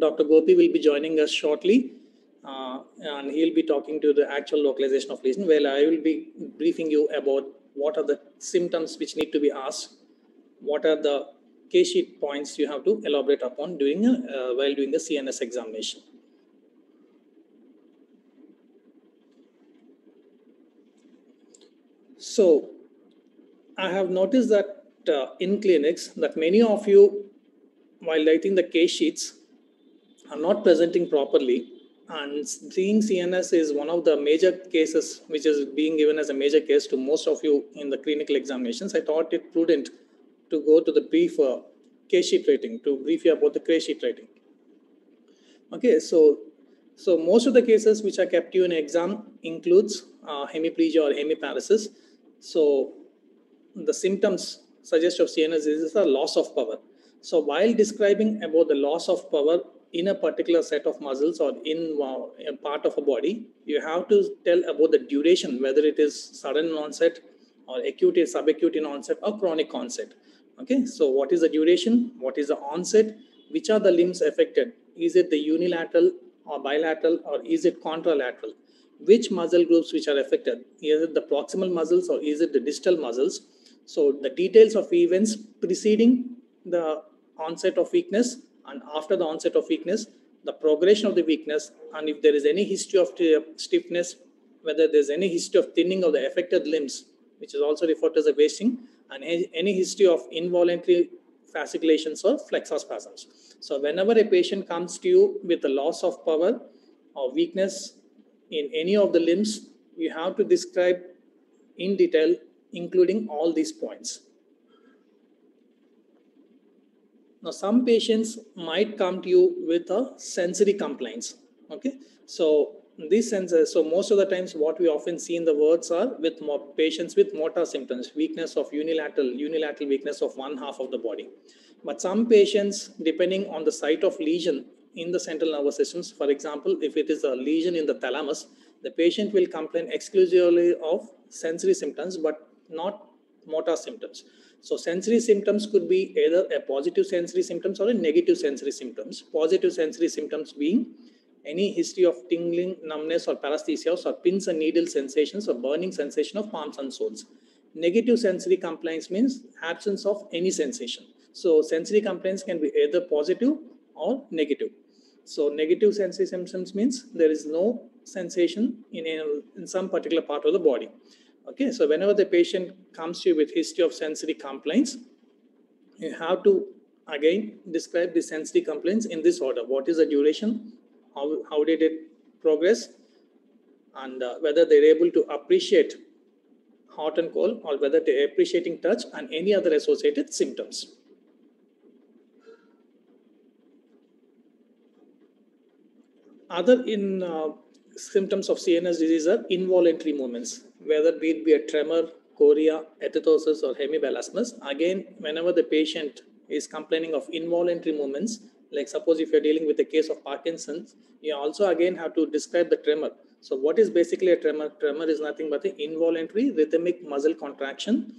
Dr. Gopi will be joining us shortly. Uh, and he'll be talking to the actual localization of lesion, Well, I will be briefing you about what are the symptoms which need to be asked, what are the case sheet points you have to elaborate upon during a, uh, while doing the CNS examination. So I have noticed that uh, in clinics that many of you, while writing the case sheets, are not presenting properly and seeing CNS is one of the major cases which is being given as a major case to most of you in the clinical examinations. I thought it prudent to go to the brief uh, case sheet rating to brief you about the case sheet rating. Okay, so so most of the cases which are kept you in exam includes uh, hemiplegia or hemiparesis. So the symptoms suggest of CNS is a loss of power. So while describing about the loss of power in a particular set of muscles or in uh, a part of a body, you have to tell about the duration, whether it is sudden onset or acute, subacute in onset or chronic onset. Okay, so what is the duration? What is the onset? Which are the limbs affected? Is it the unilateral or bilateral or is it contralateral? Which muscle groups which are affected? Is it the proximal muscles or is it the distal muscles? So the details of events preceding the onset of weakness and after the onset of weakness, the progression of the weakness, and if there is any history of stiffness, whether there's any history of thinning of the affected limbs, which is also referred to as a wasting, and any history of involuntary fasciculations or flexor spasms. So whenever a patient comes to you with a loss of power or weakness in any of the limbs, you have to describe in detail, including all these points. Now, some patients might come to you with a sensory complaints. Okay, so these senses, uh, so most of the times, what we often see in the words are with more patients with motor symptoms, weakness of unilateral, unilateral weakness of one half of the body. But some patients, depending on the site of lesion in the central nervous systems, for example, if it is a lesion in the thalamus, the patient will complain exclusively of sensory symptoms, but not motor symptoms. So sensory symptoms could be either a positive sensory symptoms or a negative sensory symptoms. Positive sensory symptoms being any history of tingling, numbness, or paresthesia, or pins and needle sensations or burning sensation of palms and soles. Negative sensory complaints means absence of any sensation. So sensory complaints can be either positive or negative. So negative sensory symptoms means there is no sensation in, a, in some particular part of the body. Okay, so whenever the patient comes to you with history of sensory complaints, you have to again describe the sensory complaints in this order. What is the duration? How, how did it progress? And uh, whether they're able to appreciate hot and cold or whether they're appreciating touch and any other associated symptoms. Other in uh, symptoms of CNS disease are involuntary movements whether it be a tremor, chorea, athetosis, or hemiballismus. Again, whenever the patient is complaining of involuntary movements, like suppose if you're dealing with a case of Parkinson's, you also again have to describe the tremor. So what is basically a tremor? Tremor is nothing but the involuntary rhythmic muscle contraction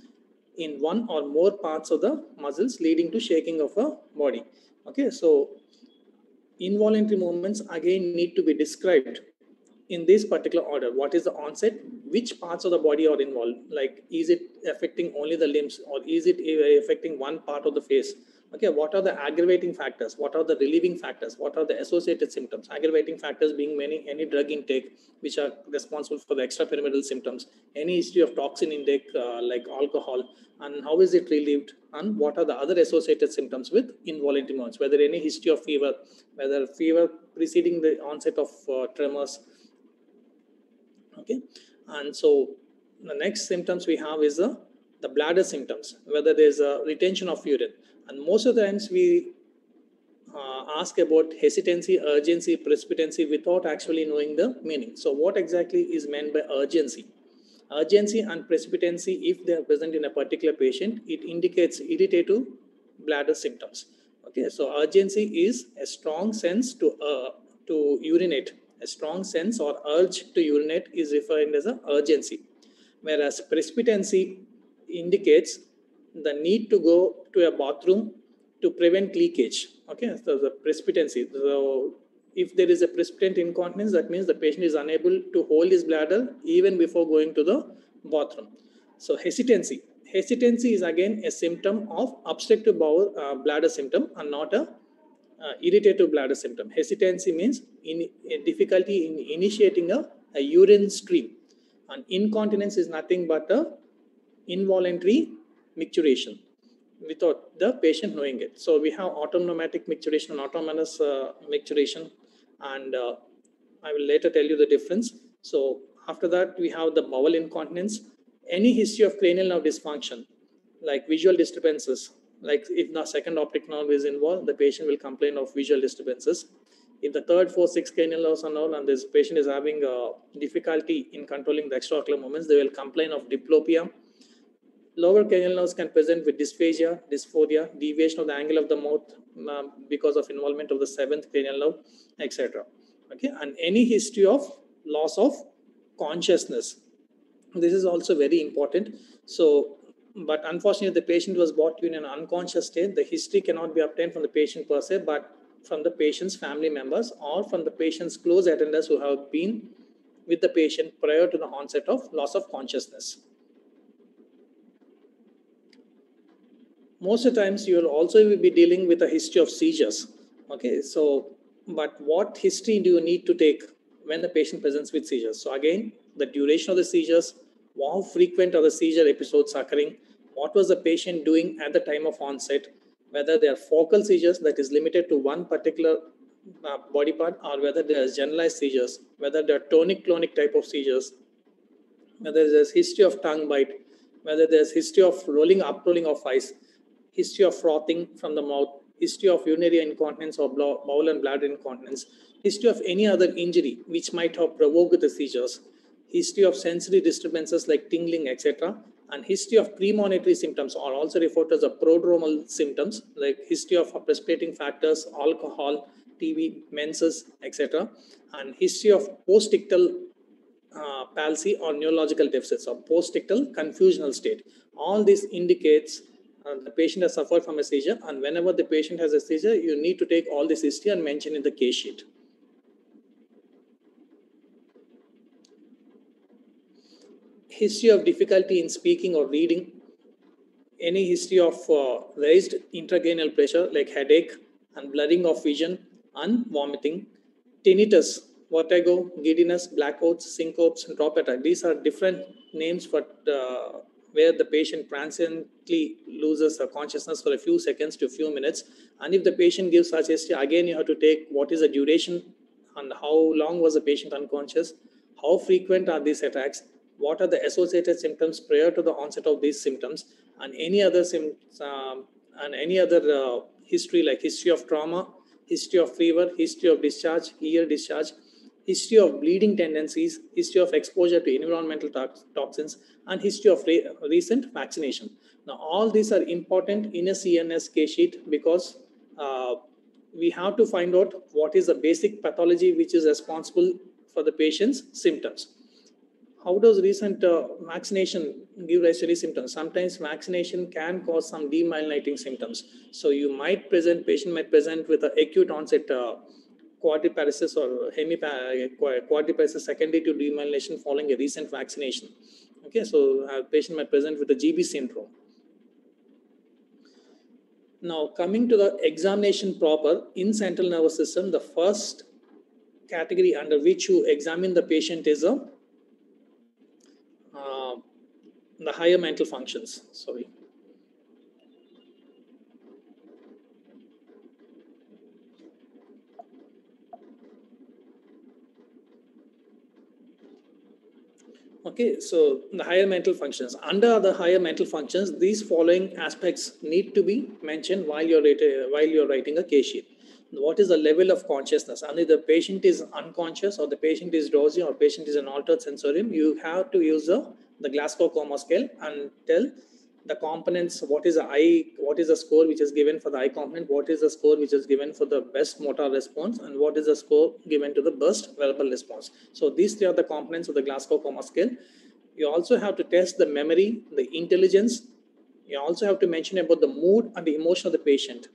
in one or more parts of the muscles leading to shaking of a body. Okay, so involuntary movements again need to be described in this particular order? What is the onset? Which parts of the body are involved? Like is it affecting only the limbs or is it affecting one part of the face? Okay what are the aggravating factors? What are the relieving factors? What are the associated symptoms? Aggravating factors being many any drug intake which are responsible for the extrapyramidal symptoms any history of toxin intake uh, like alcohol and how is it relieved? And what are the other associated symptoms with involuntary movements whether any history of fever whether fever preceding the onset of uh, tremors okay? And so the next symptoms we have is the, the bladder symptoms whether there's a retention of urine. And most of the times we uh, ask about hesitancy urgency precipitancy without actually knowing the meaning. So what exactly is meant by urgency? Urgency and precipitancy if they are present in a particular patient it indicates irritative bladder symptoms. Okay? So urgency is a strong sense to uh, to urinate a strong sense or urge to urinate is referred as an urgency, whereas precipitancy indicates the need to go to a bathroom to prevent leakage. Okay, so the precipitancy. So if there is a precipitant incontinence, that means the patient is unable to hold his bladder even before going to the bathroom. So hesitancy. Hesitancy is again a symptom of obstructive bowel uh, bladder symptom and not a uh, irritative bladder symptom. Hesitancy means in, difficulty in initiating a, a urine stream. And incontinence is nothing but a involuntary micturition without the patient knowing it. So we have autonomic micturition and autonomous uh, and uh, I will later tell you the difference. So after that, we have the bowel incontinence. Any history of cranial nerve dysfunction, like visual disturbances, like if the second optic nerve is involved, the patient will complain of visual disturbances. If the third, fourth, sixth cranial nerves are known and this patient is having uh, difficulty in controlling the extraocular movements, they will complain of diplopia. Lower cranial nerves can present with dysphagia, dysphonia, deviation of the angle of the mouth um, because of involvement of the seventh cranial nerve, etc. Okay, and any history of loss of consciousness. This is also very important. So but unfortunately the patient was brought to in an unconscious state. The history cannot be obtained from the patient per se but from the patient's family members or from the patient's close attenders who have been with the patient prior to the onset of loss of consciousness. Most of the times you will also be dealing with a history of seizures. Okay so but what history do you need to take when the patient presents with seizures? So again the duration of the seizures how frequent are the seizure episodes occurring, what was the patient doing at the time of onset, whether they are focal seizures that is limited to one particular uh, body part or whether they are generalized seizures, whether they are tonic-clonic type of seizures, whether there's history of tongue bite, whether there's history of rolling up, rolling of eyes, history of frothing from the mouth, history of urinary incontinence or bowel and bladder incontinence, history of any other injury which might have provoked the seizures, history of sensory disturbances like tingling, etc., and history of premonitory symptoms are also referred to as a prodromal symptoms like history of precipitating factors, alcohol, TB, menses, etc., and history of postictal uh, palsy or neurological deficits or postictal confusional state. All this indicates uh, the patient has suffered from a seizure, and whenever the patient has a seizure, you need to take all this history and mention in the case sheet. History of difficulty in speaking or reading, any history of uh, raised intracranial pressure like headache and blurring of vision and vomiting, tinnitus, vertigo, giddiness, blackouts, syncopes, and drop attack. These are different names for uh, where the patient transiently loses her consciousness for a few seconds to a few minutes. And if the patient gives such history, again you have to take what is the duration and how long was the patient unconscious, how frequent are these attacks, what are the associated symptoms prior to the onset of these symptoms and any other symptoms um, and any other uh, history like history of trauma history of fever history of discharge ear discharge history of bleeding tendencies history of exposure to environmental tox- toxins and history of re- recent vaccination. Now all these are important in a cns case sheet because uh, we have to find out what is the basic pathology which is responsible for the patient's symptoms how does recent uh, vaccination give rise to these symptoms? Sometimes vaccination can cause some demyelinating symptoms. So you might present, patient might present with an acute onset uh, quadriparesis or quadriparesis secondary to demyelination following a recent vaccination. Okay, so a patient might present with a GB syndrome. Now coming to the examination proper in central nervous system, the first category under which you examine the patient is a the higher mental functions. Sorry. Okay, so the higher mental functions. Under the higher mental functions, these following aspects need to be mentioned while you're while you're writing a case sheet. What is the level of consciousness? And if the patient is unconscious, or the patient is drowsy, or patient is an altered sensorium, you have to use the the Glasgow Coma scale and tell the components what is the eye what is the score which is given for the eye component what is the score which is given for the best motor response and what is the score given to the best verbal response. So these three are the components of the glasgow coma scale you also have to test the memory the intelligence. You also have to mention about the mood and the emotion of the patient.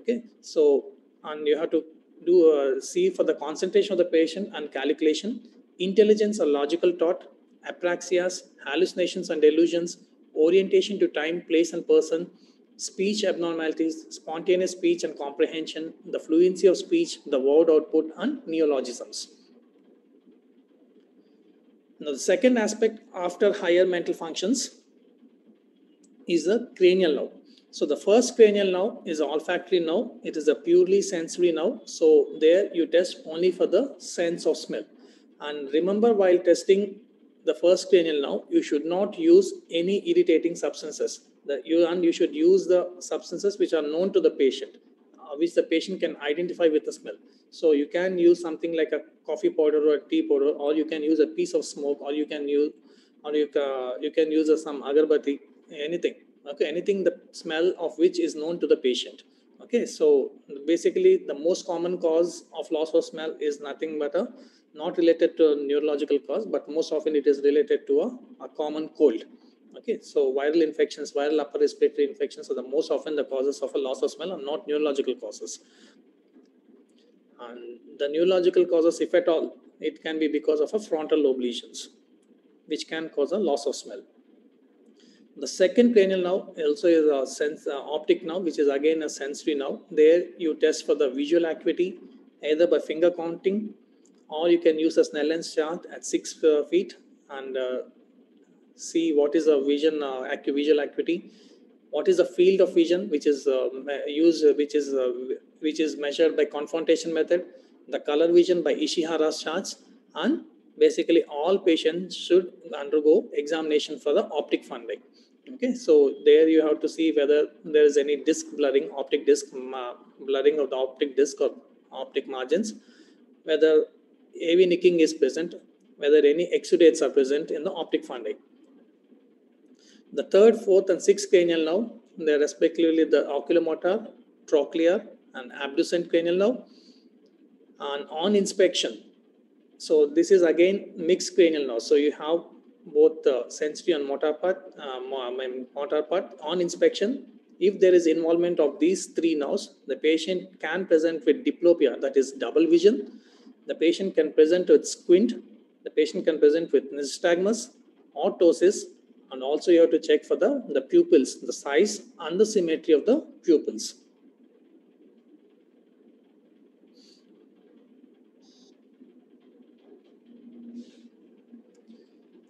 Okay, so and you have to do a, see for the concentration of the patient and calculation, intelligence or logical thought, apraxias, hallucinations and delusions, orientation to time, place, and person, speech abnormalities, spontaneous speech and comprehension, the fluency of speech, the word output, and neologisms. Now, the second aspect after higher mental functions is the cranial nerve. So the first cranial nerve is olfactory nerve. It is a purely sensory nerve. So there you test only for the sense of smell. And remember while testing the first cranial now, you should not use any irritating substances. The, you, and you should use the substances which are known to the patient, uh, which the patient can identify with the smell. So you can use something like a coffee powder or a tea powder, or you can use a piece of smoke, or you can use, or you, uh, you can use some agarbatti, anything. Okay, anything the smell of which is known to the patient. Okay, so basically the most common cause of loss of smell is nothing but a not related to neurological cause, but most often it is related to a, a common cold. Okay, so viral infections, viral upper respiratory infections are the most often the causes of a loss of smell and not neurological causes. And the neurological causes, if at all, it can be because of a frontal lobe lesions, which can cause a loss of smell. The second cranial nerve also is a sense uh, optic nerve, which is again a sensory nerve. There you test for the visual acuity either by finger counting or you can use a Snellen's chart at six uh, feet and uh, see what is the vision uh, acu- visual acuity, what is the field of vision which is uh, used, which is uh, which is measured by confrontation method, the color vision by Ishihara's charts, and basically all patients should undergo examination for the optic funding. Okay, so there you have to see whether there is any disc blurring, optic disc blurring of the optic disc or optic margins, whether AV nicking is present, whether any exudates are present in the optic funding. The third, fourth, and sixth cranial nerve, they are respectively the oculomotor, trochlear, and abducent cranial nerve. And on inspection, so this is again mixed cranial nerve. So you have both the sensory and motor part, uh, motor part on inspection. If there is involvement of these three nerves, the patient can present with diplopia, that is double vision, the patient can present with squint, the patient can present with nystagmus or ptosis, and also you have to check for the, the pupils, the size and the symmetry of the pupils.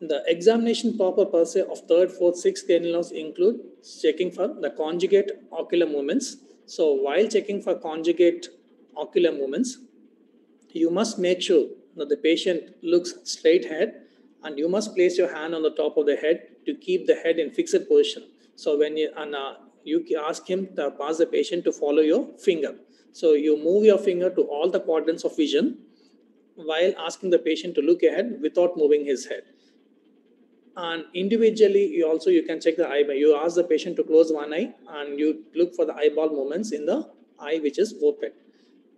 The examination proper per se of third, fourth, sixth nerves include checking for the conjugate ocular movements. So while checking for conjugate ocular movements, you must make sure that the patient looks straight ahead and you must place your hand on the top of the head to keep the head in fixed position. So when you, and, uh, you ask him to pass the patient to follow your finger. So you move your finger to all the quadrants of vision while asking the patient to look ahead without moving his head. And individually, you also you can check the eye. You ask the patient to close one eye and you look for the eyeball movements in the eye which is open.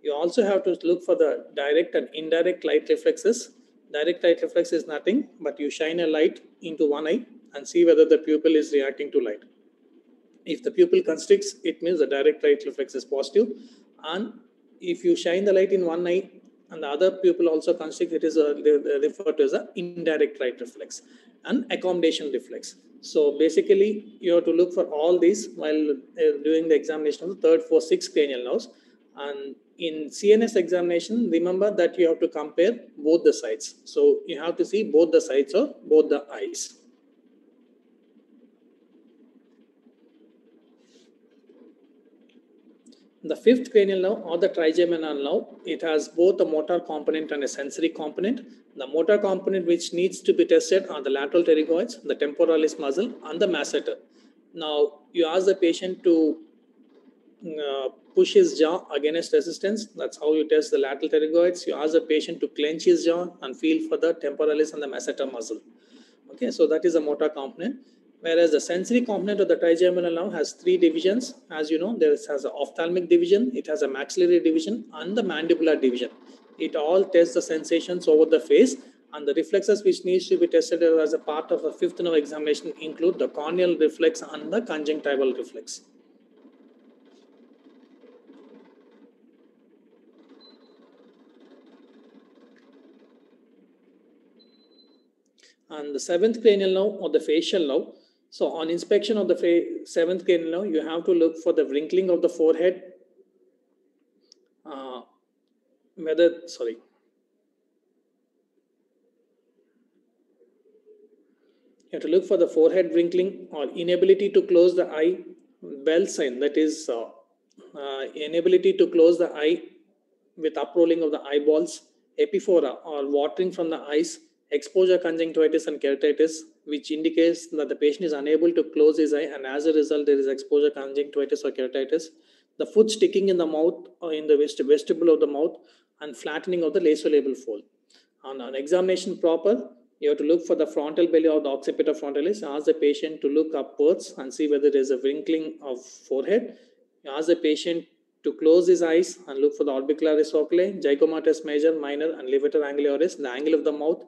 You also have to look for the direct and indirect light reflexes. Direct light reflex is nothing, but you shine a light into one eye and see whether the pupil is reacting to light. If the pupil constricts, it means the direct light reflex is positive. And if you shine the light in one eye and the other pupil also constricts, it is a, referred to as an indirect light reflex and accommodation reflex. So basically, you have to look for all these while uh, doing the examination of the third, fourth, sixth cranial nerves. And in CNS examination, remember that you have to compare both the sides. So you have to see both the sides of both the eyes. The fifth cranial nerve or the trigeminal nerve, it has both a motor component and a sensory component. The motor component which needs to be tested are the lateral pterygoids, the temporalis muscle, and the masseter. Now, you ask the patient to uh, push his jaw against resistance. That's how you test the lateral pterygoids. You ask the patient to clench his jaw and feel for the temporalis and the masseter muscle. Okay, so that is a motor component. Whereas the sensory component of the trigeminal nerve has three divisions. As you know, there has an ophthalmic division, it has a maxillary division, and the mandibular division. It all tests the sensations over the face and the reflexes which needs to be tested as a part of a fifth nerve examination include the corneal reflex and the conjunctival reflex. And the seventh cranial nerve or the facial nerve. So on inspection of the seventh cranial nerve, you have to look for the wrinkling of the forehead, uh, whether, sorry, You have to look for the forehead wrinkling or inability to close the eye, Bell sign, that is uh, uh, inability to close the eye with uprolling of the eyeballs, epiphora or watering from the eyes, exposure conjunctivitis and keratitis, which indicates that the patient is unable to close his eye and as a result there is exposure conjunctivitis or keratitis. The foot sticking in the mouth or in the vestibule of the mouth and flattening of the nasolabial fold. On an examination proper, you have to look for the frontal belly or the occipitofrontalis. Ask the patient to look upwards and see whether there is a wrinkling of forehead. Ask the patient to close his eyes and look for the orbicularis oculi, zygomaticus major, minor, and levator anguli oris, the angle of the mouth,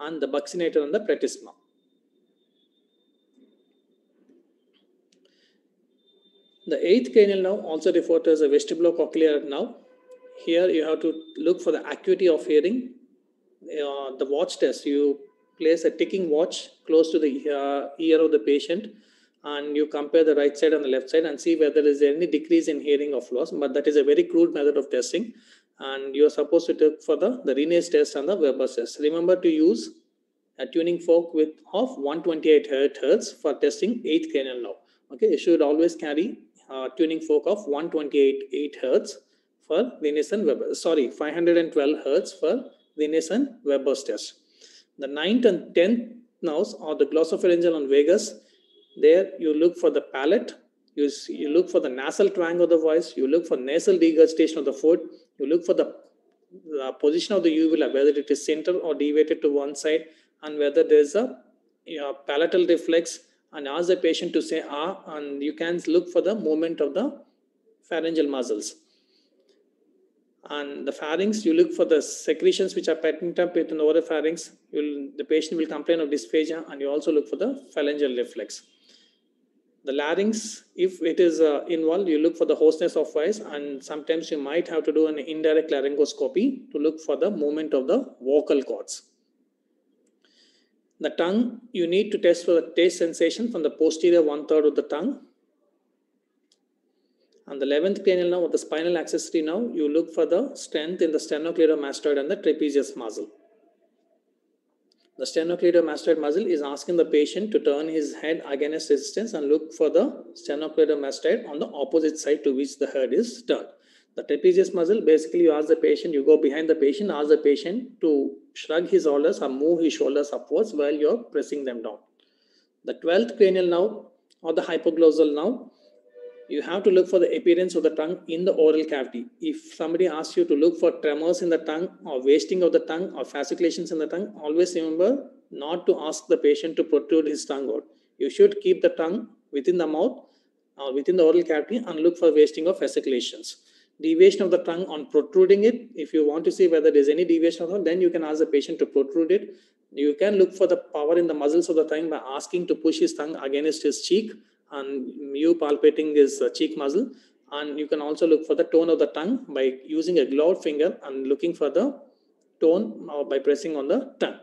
and the buccinator and the platysma. The eighth cranial nerve, also referred to as a vestibulocochlear nerve. Here you have to look for the acuity of hearing. Uh, the watch test, you place a ticking watch close to the uh, ear of the patient and you compare the right side and the left side and see whether there is any decrease in hearing of loss. But that is a very crude method of testing. And you are supposed to take for the, the Rinne test and the Weber test. Remember to use a tuning fork with of 128 hertz for testing 8th cranial nerve. Okay, you should always carry uh, a tuning fork of 128 8 hertz for Rinne and Weber. Sorry, 512 hertz for Rinne and Weber's test. The ninth and tenth nerves are the glossopharyngeal and vagus. There you look for the palate, you, you look for the nasal twang of the voice, you look for nasal regurgitation of the foot, you look for the, the position of the uvula, whether it is center or deviated to one side, and whether there's a you know, palatal reflex, and ask the patient to say ah, and you can look for the movement of the pharyngeal muscles. And the pharynx you look for the secretions which are pent up within the oral pharynx you'll the patient will complain of dysphagia and you also look for the pharyngeal reflex the larynx if it is uh, involved you look for the hoarseness of voice and sometimes you might have to do an indirect laryngoscopy to look for the movement of the vocal cords the tongue you need to test for the taste sensation from the posterior one third of the tongue and the 11th cranial nerve or the spinal accessory nerve, you look for the strength in the sternocleidomastoid and the trapezius muscle. The sternocleidomastoid muscle is asking the patient to turn his head against resistance and look for the sternocleidomastoid on the opposite side to which the head is turned. The trapezius muscle, basically you ask the patient, you go behind the patient, ask the patient to shrug his shoulders or move his shoulders upwards while you're pressing them down. The 12th cranial nerve or the hypoglossal nerve you have to look for the appearance of the tongue in the oral cavity. If somebody asks you to look for tremors in the tongue or wasting of the tongue or fasciculations in the tongue, always remember not to ask the patient to protrude his tongue out. You should keep the tongue within the mouth or within the oral cavity and look for wasting of fasciculations. Deviation of the tongue on protruding it, if you want to see whether there's any deviation of the tongue, then you can ask the patient to protrude it. You can look for the power in the muscles of the tongue by asking to push his tongue against his cheek and you palpating his uh, cheek muscle. And you can also look for the tone of the tongue by using a gloved finger and looking for the tone by pressing on the tongue.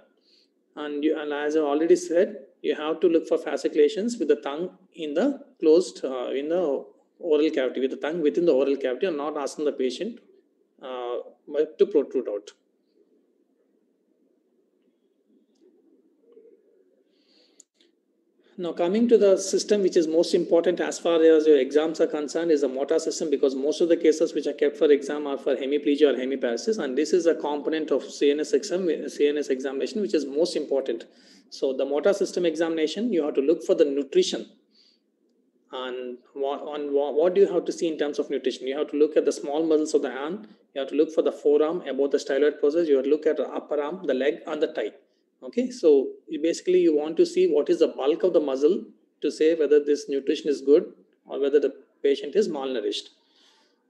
And, you, and as i already said you have to look for fasciculations with the tongue in the closed uh, in the oral cavity with the tongue within the oral cavity and not asking the patient uh, to protrude out Now, coming to the system which is most important as far as your exams are concerned is the motor system because most of the cases which are kept for exam are for hemiplegia or hemiparesis and this is a component of CNS exam, CNS examination which is most important. So the motor system examination, you have to look for the nutrition and on what do you have to see in terms of nutrition? You have to look at the small muscles of the hand, you have to look for the forearm about the styloid process, you have to look at the upper arm, the leg and the thigh okay so you basically you want to see what is the bulk of the muscle to say whether this nutrition is good or whether the patient is malnourished.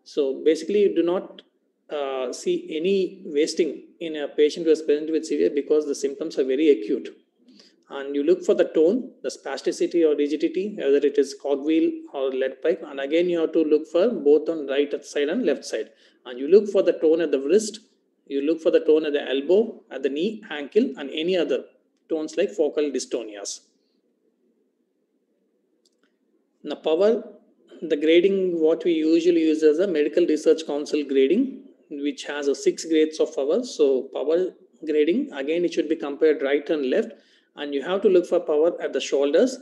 So basically you do not uh, see any wasting in a patient who is present with severe because the symptoms are very acute. And you look for the tone the spasticity or rigidity whether it is cogwheel or lead pipe. And again you have to look for both on right side and left side. And you look for the tone at the wrist you look for the tone at the elbow, at the knee, ankle, and any other tones like focal dystonias. Now, power, the grading, what we usually use as a medical research council grading, which has a six grades of power. So, power grading, again, it should be compared right and left. And you have to look for power at the shoulders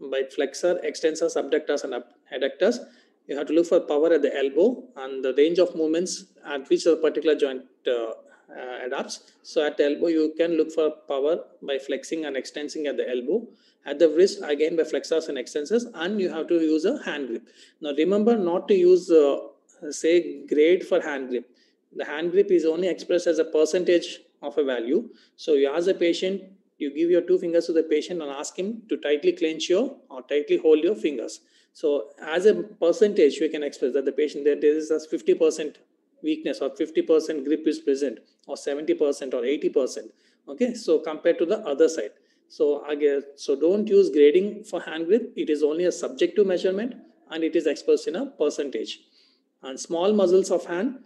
by flexor, extensor, subductors, and adductors. You have to look for power at the elbow and the range of movements at which a particular joint uh, uh, adapts. So at the elbow, you can look for power by flexing and extending at the elbow. At the wrist, again by flexors and extensors, and you have to use a hand grip. Now remember not to use, uh, say, grade for hand grip. The hand grip is only expressed as a percentage of a value. So you ask the patient, you give your two fingers to the patient and ask him to tightly clench your or tightly hold your fingers. So as a percentage, we can express that the patient there is a 50% weakness or 50% grip is present or 70% or 80% okay? So compared to the other side. So again so don't use grading for hand grip. It is only a subjective measurement and it is expressed in a percentage. And small muscles of hand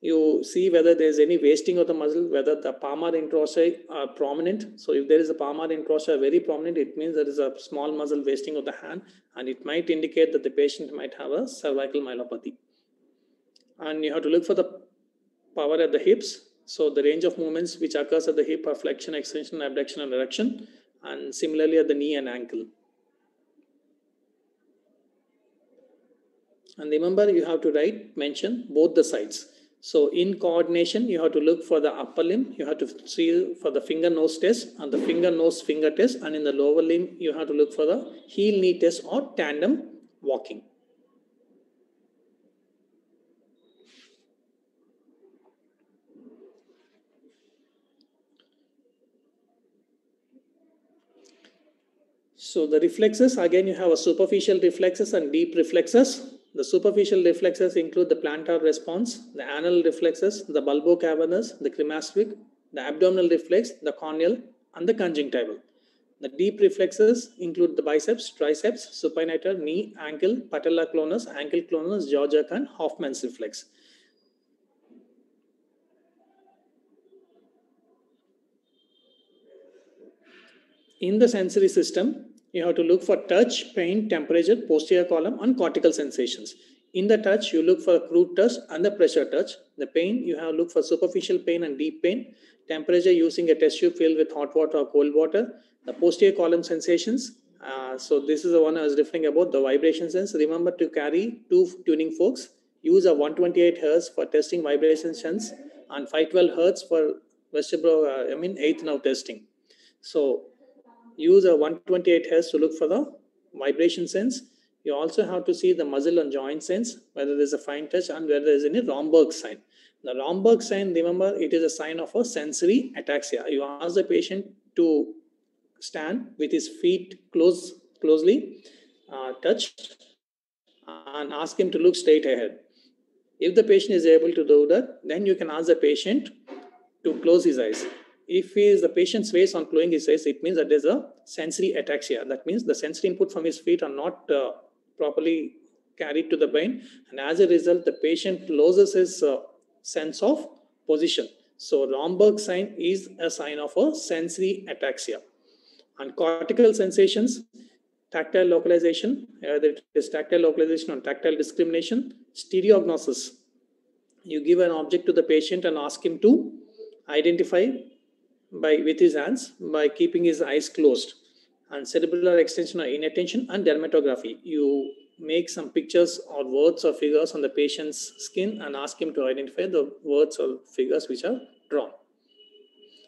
you see whether there is any wasting of the muscle whether the palmar interossei are prominent. So if there is a palmar interossei very prominent it means there is a small muscle wasting of the hand and it might indicate that the patient might have a cervical myelopathy and you have to look for the power at the hips. So the range of movements which occurs at the hip are flexion, extension, abduction, and reduction, and similarly at the knee and ankle. And remember, you have to write, mention both the sides. So in coordination, you have to look for the upper limb, you have to see for the finger nose test and the finger nose finger test. And in the lower limb, you have to look for the heel knee test or tandem walking. So the reflexes, again, you have a superficial reflexes and deep reflexes. The superficial reflexes include the plantar response, the anal reflexes, the bulbocavernous, the cremasteric, the abdominal reflex, the corneal, and the conjunctival. The deep reflexes include the biceps, triceps, supinator, knee, ankle, patella clonus, ankle clonus, jaw jerk, and Hoffman's reflex. In the sensory system, you have to look for touch, pain, temperature, posterior column, and cortical sensations. In the touch, you look for crude touch and the pressure touch. The pain, you have look for superficial pain and deep pain. Temperature using a test tube filled with hot water or cold water. The posterior column sensations. Uh, so this is the one I was referring about, the vibration sense. Remember to carry two tuning forks. Use a 128 hertz for testing vibration sense and 512 hertz for vestibular, uh, I mean, eighth nerve testing. So use a 128 Hz to look for the vibration sense. You also have to see the muscle and joint sense, whether there's a fine touch and whether there's any Romberg sign. The Romberg sign, remember, it is a sign of a sensory ataxia. You ask the patient to stand with his feet close, closely uh, touched and ask him to look straight ahead. If the patient is able to do that, then you can ask the patient to close his eyes if is the patient's face on closing his eyes, it means that there's a sensory ataxia. That means the sensory input from his feet are not uh, properly carried to the brain. And as a result, the patient loses his uh, sense of position. So Romberg sign is a sign of a sensory ataxia. And cortical sensations, tactile localization, whether it is tactile localization or tactile discrimination, stereognosis. You give an object to the patient and ask him to identify by with his hands by keeping his eyes closed. And cerebellar extension or inattention and dermatography. You make some pictures or words or figures on the patient's skin and ask him to identify the words or figures which are drawn.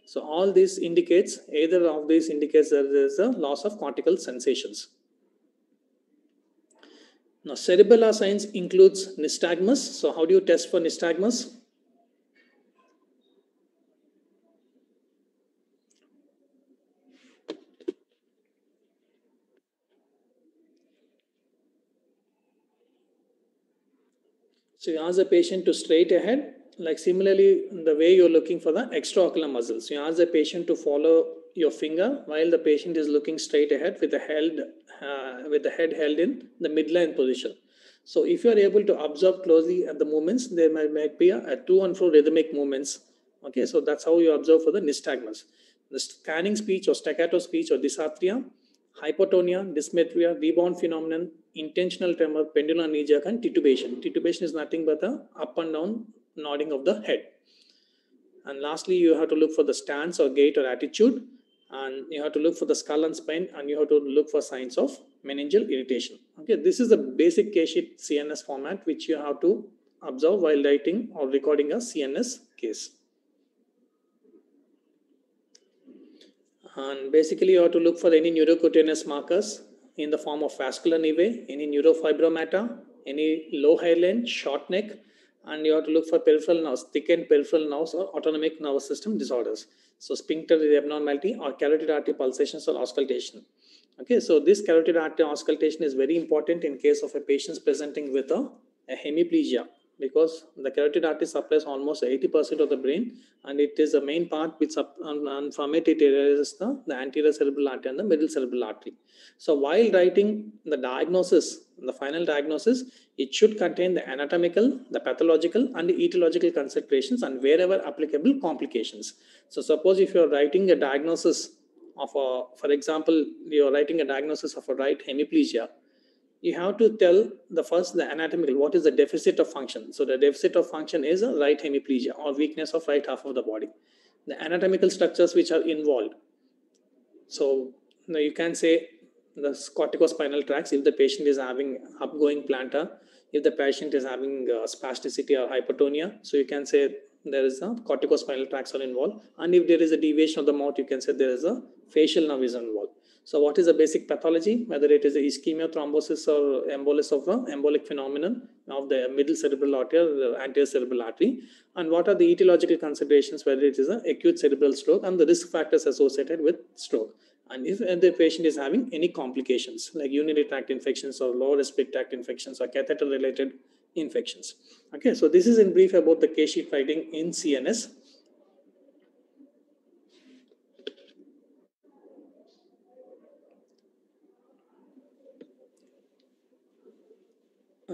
So all this indicates either of these indicates that there is a loss of cortical sensations. Now cerebellar signs includes nystagmus. So how do you test for nystagmus So you ask the patient to straight ahead, like similarly, the way you're looking for the extraocular muscles. You ask the patient to follow your finger while the patient is looking straight ahead with the held uh, with the head held in the midline position. So if you are able to observe closely at the movements, there might, be a, a to and fro rhythmic movements. Okay, so that's how you observe for the nystagmus. the scanning speech or staccato speech or dysarthria, hypotonia, dysmetria, rebound phenomenon, intentional tremor, pendular knee jerk, and titubation. Titubation is nothing but the up and down nodding of the head. And lastly, you have to look for the stance or gait or attitude, and you have to look for the skull and spine, and you have to look for signs of meningeal irritation. Okay, this is the basic K-sheet CNS format which you have to observe while writing or recording a CNS case. And basically, you have to look for any neurocutaneous markers in the form of vascular nevi, any neurofibromata, any low hairline, short neck, and you have to look for peripheral nerves, thickened peripheral nerves or autonomic nervous system disorders. So sphincter abnormality or carotid artery pulsations or auscultation. Okay, so this carotid artery auscultation is very important in case of a patient presenting with a, a hemiplegia because the carotid artery supplies almost 80% of the brain and it is the main part which and, and from it it the, the anterior cerebral artery and the middle cerebral artery. So while writing the diagnosis, the final diagnosis, it should contain the anatomical, the pathological and the etiological considerations and wherever applicable complications. So suppose if you're writing a diagnosis of a, for example, you're writing a diagnosis of a right hemiplegia, you have to tell the first the anatomical what is the deficit of function? So the deficit of function is a right hemiplegia or weakness of right half of the body. The anatomical structures which are involved. So now you can say the corticospinal tracts if the patient is having upgoing plantar if the patient is having uh, spasticity or hypotonia so you can say there is a corticospinal tracts are involved. And if there is a deviation of the mouth you can say there is a facial nerve is involved so what is the basic pathology? Whether it is ischemia, thrombosis, or embolus of the embolic phenomenon of the middle cerebral artery or the anterior cerebral artery. And what are the etiological considerations, whether it is an acute cerebral stroke and the risk factors associated with stroke. And if the patient is having any complications like urinary tract infections or lower respiratory tract infections or catheter related infections. Okay, so this is in brief about the case sheet writing in CNS.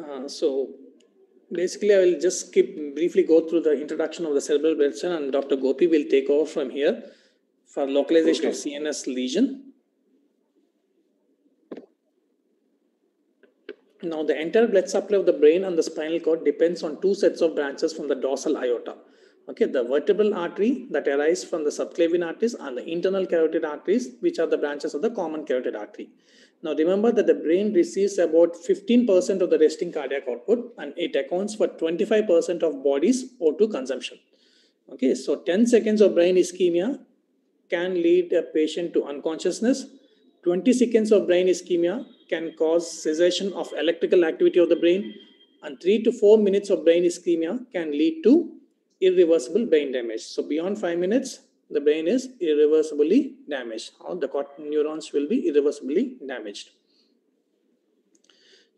Uh, so basically, I will just skip briefly go through the introduction of the cerebral blood and Dr. Gopi will take over from here for localization okay. of CNS lesion. Now, the entire blood supply of the brain and the spinal cord depends on two sets of branches from the dorsal aorta. Okay, the vertebral artery that arise from the subclavian arteries and the internal carotid arteries, which are the branches of the common carotid artery. Now remember that the brain receives about 15% of the resting cardiac output and it accounts for 25% of body's O2 consumption. Okay, so 10 seconds of brain ischemia can lead a patient to unconsciousness. 20 seconds of brain ischemia can cause cessation of electrical activity of the brain and 3 to 4 minutes of brain ischemia can lead to irreversible brain damage. So beyond 5 minutes, the brain is irreversibly damaged or the neurons will be irreversibly damaged.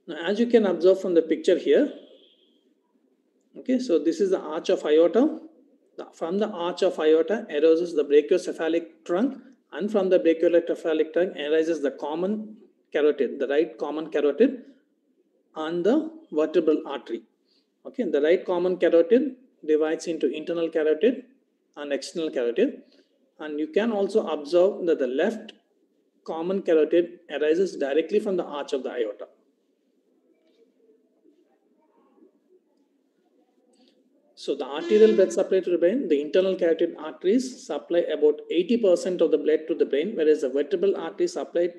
Now, as you can observe from the picture here, okay, so this is the arch of aorta. From the arch of aorta arises the brachiocephalic trunk and from the brachiocephalic trunk arises the common carotid, the right common carotid and the vertebral artery. Okay, the right common carotid divides into internal carotid and external carotid. And you can also observe that the left common carotid arises directly from the arch of the aorta. So the arterial blood supply to the brain, the internal carotid arteries supply about 80% of the blood to the brain, whereas the vertebral arteries supply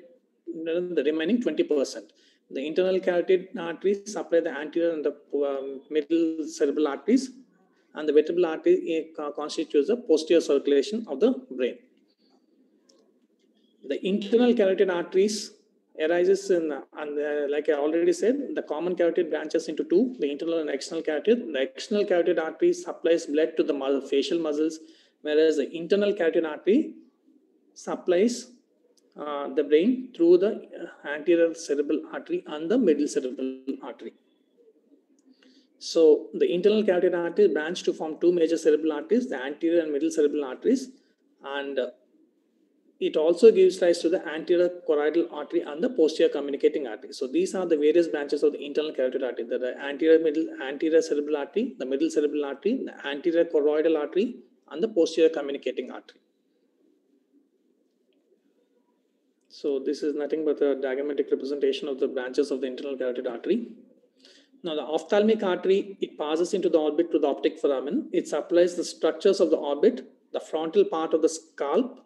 the remaining 20%. The internal carotid arteries supply the anterior and the um, middle cerebral arteries, and the vertebral artery eh, constitutes the posterior circulation of the brain. The internal carotid arteries arises in, and uh, like I already said, the common carotid branches into two, the internal and external carotid. The external carotid artery supplies blood to the muscle, facial muscles, whereas the internal carotid artery supplies uh, the brain through the uh, anterior cerebral artery and the middle cerebral artery. So the internal carotid artery branch to form two major cerebral arteries, the anterior and middle cerebral arteries. And uh, it also gives rise to the anterior choroidal artery and the posterior communicating artery. So these are the various branches of the internal carotid artery. The anterior middle anterior cerebral artery, the middle cerebral artery, the anterior choroidal artery, and the posterior communicating artery. So this is nothing but a diagrammatic representation of the branches of the internal carotid artery. Now the ophthalmic artery, it passes into the orbit to the optic foramen. It supplies the structures of the orbit, the frontal part of the scalp,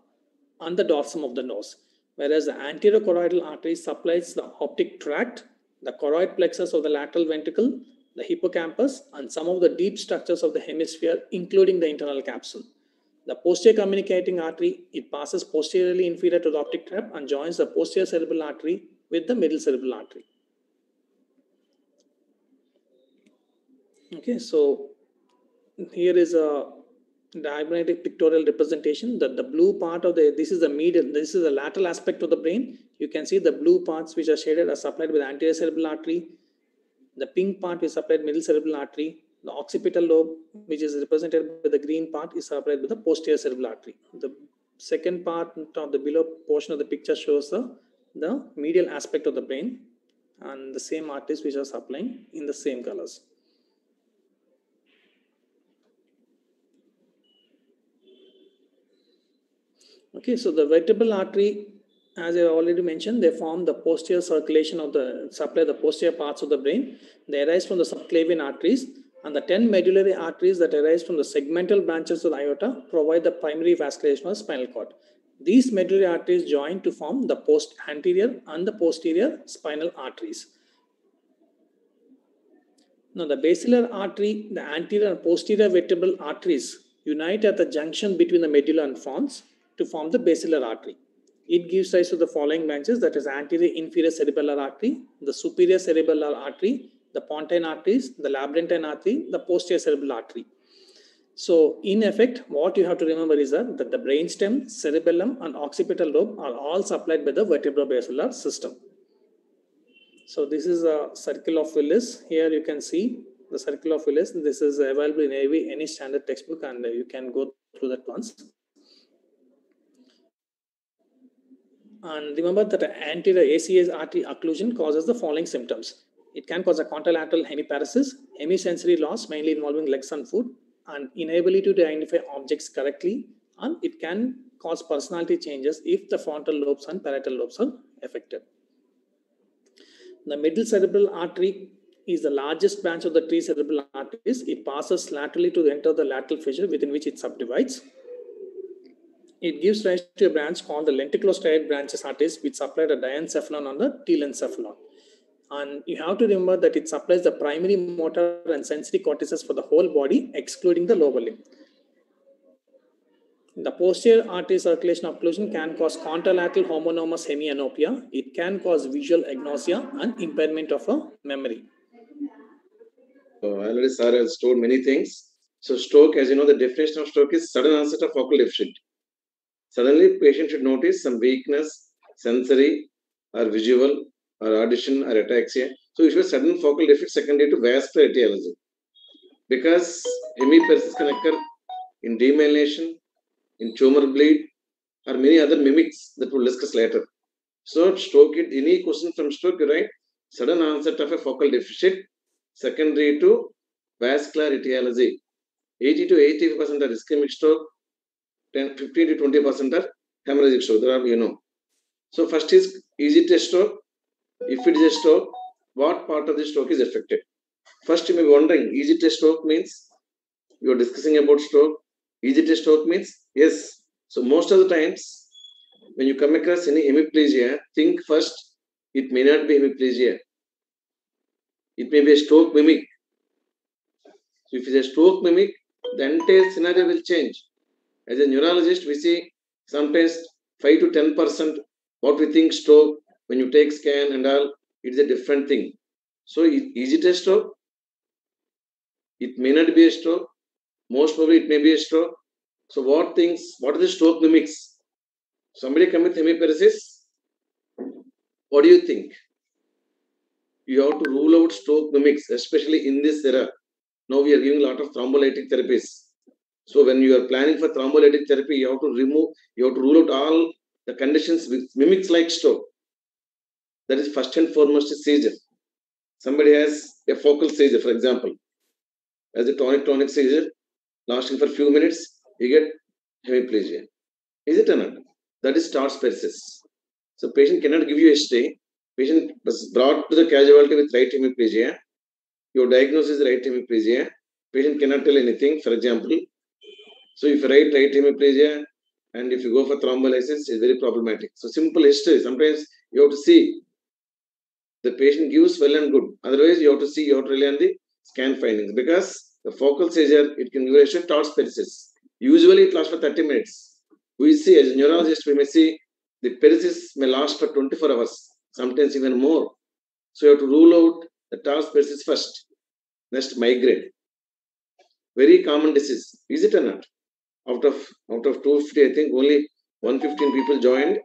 and the dorsum of the nose. Whereas the anterior choroidal artery supplies the optic tract, the choroid plexus of the lateral ventricle, the hippocampus, and some of the deep structures of the hemisphere, including the internal capsule. The posterior communicating artery, it passes posteriorly inferior to the optic tract and joins the posterior cerebral artery with the middle cerebral artery. Okay, so here is a diagrammatic pictorial representation that the blue part of the, this is the medial, this is the lateral aspect of the brain. You can see the blue parts which are shaded are supplied with anterior cerebral artery. The pink part is supplied middle cerebral artery. The occipital lobe, which is represented by the green part, is supplied with the posterior cerebral artery. The second part of the below portion of the picture shows the, the medial aspect of the brain and the same arteries which are supplying in the same colors. Okay, so the vertebral artery, as I already mentioned, they form the posterior circulation of the supply the posterior parts of the brain. They arise from the subclavian arteries, and the 10 medullary arteries that arise from the segmental branches of the provide the primary vascularization of the spinal cord. These medullary arteries join to form the post anterior and the posterior spinal arteries. Now, the basilar artery, the anterior and posterior vertebral arteries unite at the junction between the medulla and pons to form the basilar artery. It gives rise to the following branches that is anterior inferior cerebellar artery, the superior cerebellar artery, the pontine arteries, the labyrinthine artery, the posterior cerebral artery. So, in effect, what you have to remember is that, that the brainstem, cerebellum, and occipital lobe are all supplied by the vertebrobasilar system. So, this is a circle of Willis. Here you can see the circle of Willis. This is available in any, any standard textbook, and you can go through that once. And remember that anterior ACS artery occlusion causes the following symptoms. It can cause a contralateral hemiparesis, hemisensory loss, mainly involving legs and foot, and inability to identify objects correctly. And it can cause personality changes if the frontal lobes and parietal lobes are affected. The middle cerebral artery is the largest branch of the three cerebral arteries. It passes laterally to enter the lateral fissure within which it subdivides it gives rise to a branch called the lenticulostriate branches arteries, which supply the diencephalon on the telencephalon. And you have to remember that it supplies the primary motor and sensory cortices for the whole body, excluding the lower limb. The posterior artery circulation occlusion can cause contralateral homonymous hemianopia. It can cause visual agnosia and impairment of a memory. So already sir has told many things. So stroke, as you know, the definition of stroke is sudden onset of focal deficit. Suddenly, patient should notice some weakness, sensory or visual or audition or ataxia. So, it was sudden focal deficit secondary to vascular etiology. Because hemiparesis can occur in demyelination, in tumor bleed, or many other mimics that we'll discuss later. So, stroke it, any question from stroke, right? Sudden onset of a focal deficit secondary to vascular etiology. 80 to 85% are ischemic stroke, 10, 15 to 20 percent are hemorrhagic stroke. There are, you know. So first is, is it a stroke? If it is a stroke, what part of the stroke is affected? First, you may be wondering, is it a stroke means you are discussing about stroke. Is it a stroke means yes. So most of the times, when you come across any hemiplegia, think first it may not be hemiplegia. It may be a stroke mimic. So if it's a stroke mimic, the entire scenario will change. As a neurologist, we see sometimes 5 to 10% what we think stroke, when you take scan and all, it's a different thing. So is it a stroke? It may not be a stroke. Most probably it may be a stroke. So what things, what are the stroke mimics? Somebody come with hemiparesis. What do you think? You have to rule out stroke mimics, especially in this era. Now we are giving a lot of thrombolytic therapies. So when you are planning for thrombolytic therapy, you have to remove, you have to rule out all the conditions with mimics like stroke. That is first and foremost a seizure. Somebody has a focal seizure, for example, as a tonic-tonic seizure, lasting for a few minutes, you get hemiplegia. Is it or not? That is Todd's paresis. So patient cannot give you a stay. Patient was brought to the casualty with right hemiplegia. Your diagnosis is right hemiplegia. Patient cannot tell anything. For example, so if you write right hemiplegia and if you go for thrombolysis, it's very problematic. So simple history. Sometimes you have to see the patient gives well and good. Otherwise, you have to see, you have to rely on the scan findings because the focal seizure, it can give a short Todd's. Usually, it lasts for 30 minutes. We see, as a neurologist, we may see the paresis may last for 24 hours, sometimes even more. So, you have to rule out the Todd's paresis first. Next, migraine. Very common disease. Is it or not? Out of out of 250, I think only 115 people joined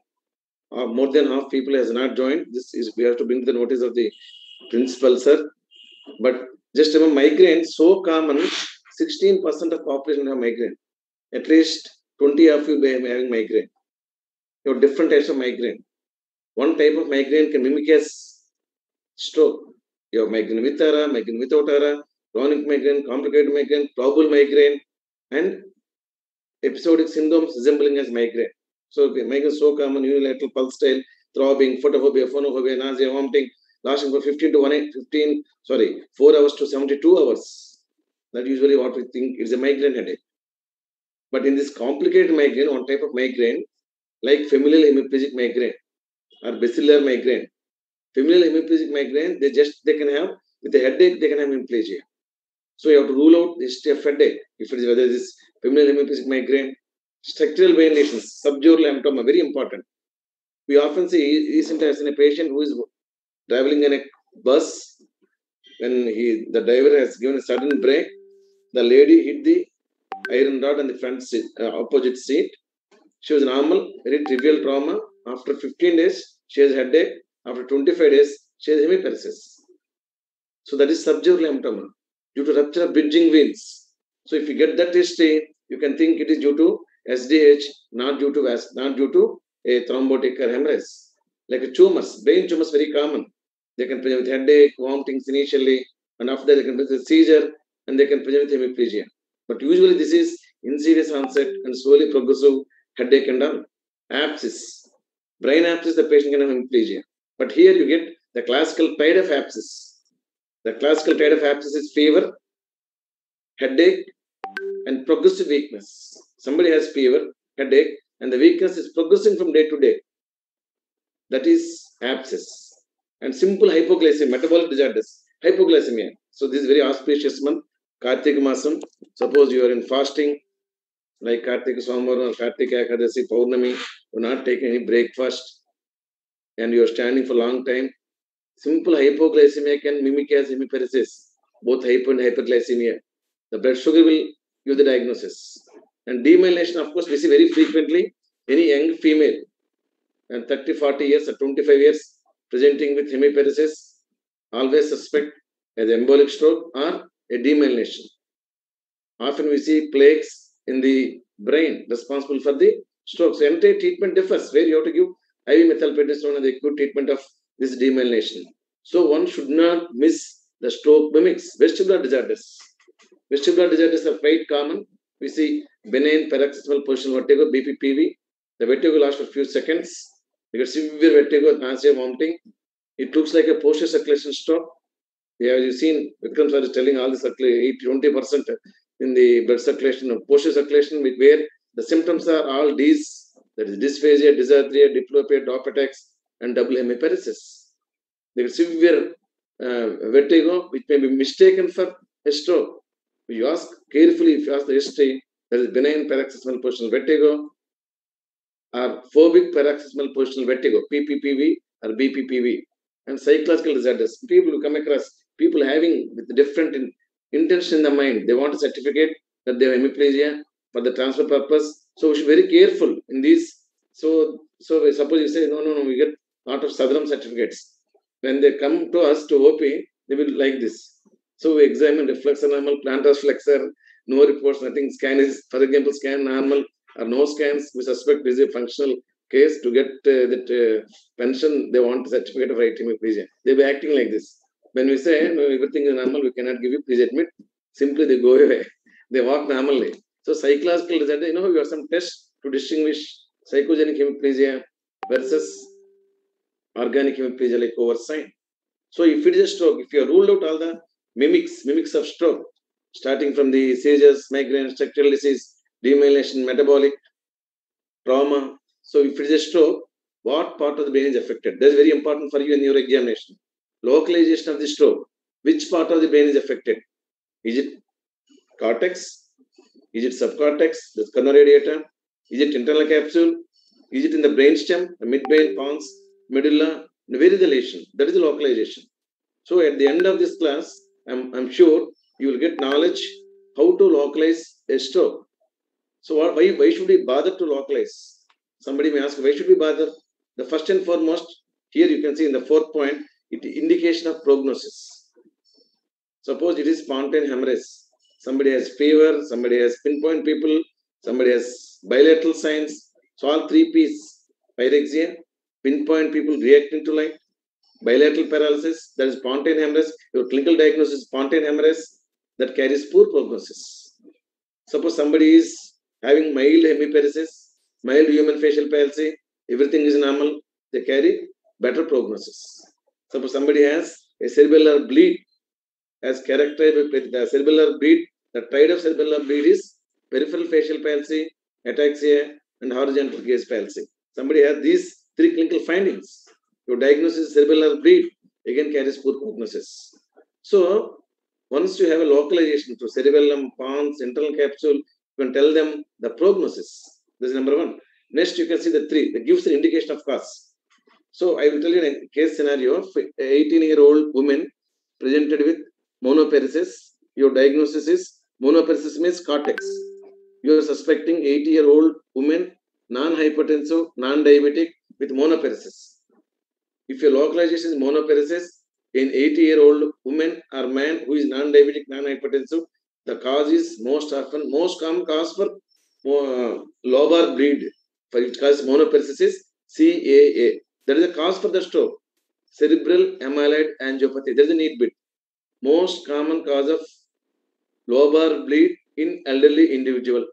or more than half people has not joined. This is we have to bring the notice of the principal, sir. But just remember, migraine so common. 16% of population have migraine. At least 20 of you may be having migraine. You have different types of migraine. One type of migraine can mimic as stroke. You have migraine with aura, migraine without aura, chronic migraine, complicated migraine, probable migraine, and episodic symptoms resembling as migraine. So migraine is so um, common, unilateral pulsatile, throbbing, photophobia, phonophobia, nausea, vomiting, lasting for 15 to 1, 15, sorry, 4 hours to 72 hours. That usually what we think is a migraine headache. But in this complicated migraine, one type of migraine, like familial hemiplegic migraine or basilar migraine. Familial hemiplegic migraine, they just they can have with a headache, they can have hemiplegia. So you have to rule out of headache. If it is whether it is familial hemiplegic migraine, structural lesions, subdural hematoma, very important. We often see recent as in a patient who is traveling in a bus, when he the driver has given a sudden brake, the lady hit the iron rod on the front seat, uh, opposite seat. She was normal, very trivial trauma. After 15 days, she has headache. After 25 days, she has hemiparesis. So that is subdural hematoma due to rupture of bridging veins. So if you get that history, you can think it is due to SDH, not due to vas- not due to a thrombotic or hemorrhage. Like a tumors, brain tumors very common. They can present with headache, vomitings initially, and after that they can present with seizure, and they can present with hemiplegia. But usually this is insidious onset and slowly progressive headache and all. Abscess. Brain abscess, the patient can have hemiplegia. But here you get the classical triad of abscess. The classical triad of abscess is fever, headache, and progressive weakness. Somebody has fever, headache, and the weakness is progressing from day to day. That is abscess. And simple hypoglycemia, metabolic disorders, hypoglycemia. So this is very auspicious month, Kartika Masam. Suppose you are in fasting, like Kartika Swamaram or Kartika Ekadasi, Paurnami, you're not taking any breakfast, and you're standing for a long time. Simple hypoglycemia can mimic as hemiparesis, both hypo and hyperglycemia. The blood sugar will give the diagnosis. And demyelination, of course, we see very frequently any young female and 30, 40 years or 25 years presenting with hemiparesis, always suspect as embolic stroke or a demyelination. Often we see plaques in the brain responsible for the stroke. So entire treatment differs where you have to give IV methylprednisolone as the acute treatment of this demyelination. So one should not miss the stroke mimics. Vestibular disorders. Vestibular disorders are quite common. We see benign paroxysmal positional vertigo, BPPV. The vertigo lasts for a few seconds. You get severe vertigo, nausea, vomiting. It looks like a posterior circulation stroke. Yeah, you've seen Vikram sir is telling all the circulation, 20 percent in the blood circulation of posterior circulation, where the symptoms are all these that is dysphagia, dysarthria, diplopia, drop attacks, and double hemiparesis. There is severe uh, vertigo, which may be mistaken for a stroke. You ask carefully, if you ask the history, there is benign paroxysmal positional vertigo or phobic paroxysmal positional vertigo, PPPV or BPPV, and psychological disorders. People who come across people having with different in, intention in the mind, they want a certificate that they have hemiplegia for the transfer purpose. So we should be very careful in these. So, so suppose you say, no, no, no, we get lot of Southern certificates. When they come to us to OP, they will like this. So we examine reflex normal, plantar flexor, no reports, nothing. Scan is, for example, scan normal or no scans. We suspect this is a functional case to get uh, that uh, pension. They want certificate of right hemiplegia. They be acting like this. When we say no, everything is normal, we cannot give you. Please admit. Simply they go away. They walk normally. So psychological disorder, you know, you have some tests to distinguish psychogenic hemiplegia versus organic like Hoover sign. So if it is a stroke, if you ruled out all the mimics, mimics of stroke, starting from the seizures, migraine, structural disease, demyelination, metabolic, trauma. So if it is a stroke, what part of the brain is affected? That's very important for you in your examination. Localization of the stroke. Which part of the brain is affected? Is it cortex? Is it subcortex, the radiata? Is it internal capsule? Is it in the brainstem, the midbrain, pons, medulla? Where is the lesion? That is the localization. So at the end of this class, I'm, I'm sure you will get knowledge how to localize a stroke. So why, why should we bother to localize? Somebody may ask, why should we bother? The first and foremost, here you can see in the fourth point, it indication of prognosis. Suppose it is spontaneous hemorrhage. Somebody has fever, somebody has pinpoint pupil, somebody has bilateral signs. So all three P's, pyrexia, pinpoint pupil reacting to light, bilateral paralysis, that is pontine hemorrhage. Your clinical diagnosis is spontaneous hemorrhage that carries poor prognosis. Suppose somebody is having mild hemiparesis, mild human facial palsy, everything is normal, they carry better prognosis. Suppose somebody has a cerebellar bleed, as characterized by the cerebellar bleed, the triad of cerebellar bleed is peripheral facial palsy, ataxia, and horizontal gaze palsy. Somebody has these three clinical findings. Your diagnosis is cerebellar bleed, again carries poor prognosis. So, once you have a localization to cerebellum, pons, internal capsule, you can tell them the prognosis. This is number one. Next, you can see the three that gives an indication of cause. So, I will tell you a case scenario of 18 year old woman presented with monoparesis. Your diagnosis is monoparesis means cortex. You are suspecting 80 year old woman, non hypertensive, non diabetic with monoparesis. If your localization is monoparesis, in 80 year old woman or man who is non-diabetic, non-hypertensive, the cause is most often, most common cause for uh, lobar bleed, for which cause monoparesis is CAA. That is a cause for the stroke. Cerebral amyloid angiopathy. There is a need bit. Most common cause of lobar bleed in elderly individual.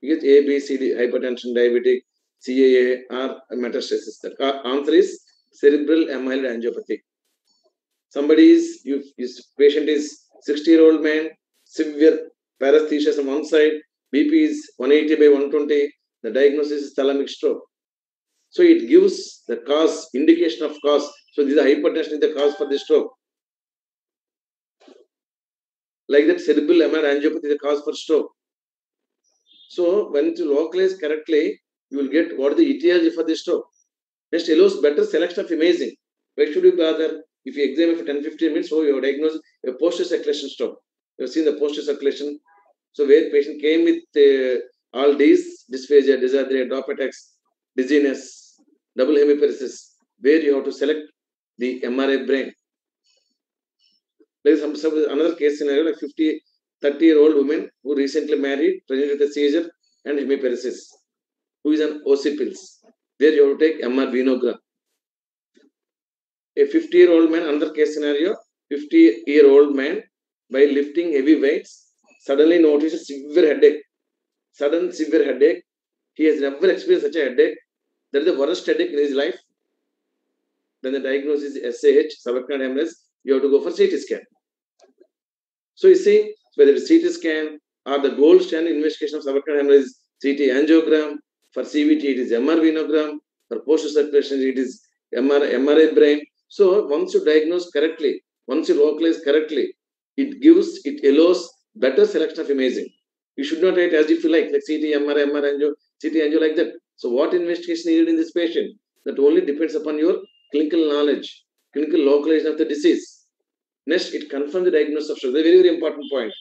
Because A, B, C, D, hypertension, diabetic, CAA, or metastasis. The uh, answer is cerebral amyloid angiopathy. Somebody is you his patient is 60 year old man severe paresthesia on one side bp is 180 by 120 the diagnosis is thalamic stroke. So it gives the cause indication of cause. So this hypertension is the cause for the stroke. Like that cerebral amyloid angiopathy is the cause for stroke. So when you localize correctly you will get what the etiology for the stroke next allows better selection of imaging why should you bother if you examine for 10 15 minutes, oh, you have diagnosed a posterior circulation stroke. You have seen the posterior circulation. So, where patient came with uh, all these dysphagia, dysarthria, drop attacks, dizziness, double hemiparesis, where you have to select the MRI brain. Like some, some another case scenario, like 50, 30 year old woman who recently married, presented with a seizure and hemiparesis, who is on OC pills. There you have to take MR venogram a 50 year old man, another case scenario, 50 year old man, by lifting heavy weights, suddenly notices severe headache. Sudden severe headache. He has never experienced such a headache. That is the worst headache in his life. Then the diagnosis is SAH, subarachnoid hemorrhage. You have to go for CT scan. So you see, whether it's CT scan or the gold standard investigation of subarachnoid hemorrhage CT angiogram. For CVT, it is MR venogram. For post circulation, it is MR, MRI brain. So once you diagnose correctly, once you localize correctly, it gives, it allows better selection of imaging. You should not write as if you like, like CT, MR, MR, angio, CT, angio, like that. So what investigation needed in this patient? That only depends upon your clinical knowledge, clinical localization of the disease. Next, it confirms the diagnosis of stroke. That's a very, very important point.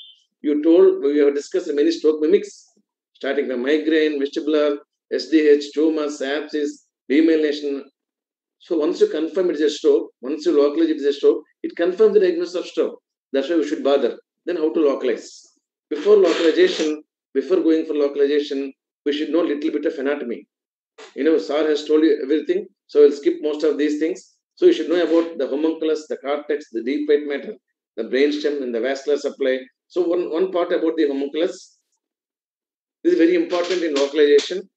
You told, we have discussed many stroke mimics, starting from migraine, vestibular, SDH, tumors, sepsis, demyelination, so once you confirm it is a stroke, once you localize it is a stroke, it confirms the diagnosis of stroke. That's why we should bother. Then how to localize? Before localization, before going for localization, we should know a little bit of anatomy. You know, Sar has told you everything, so we'll skip most of these things. So you should know about the homunculus, the cortex, the deep white matter, the brainstem, and the vascular supply. So one, one part about the homunculus. This is very important in localization.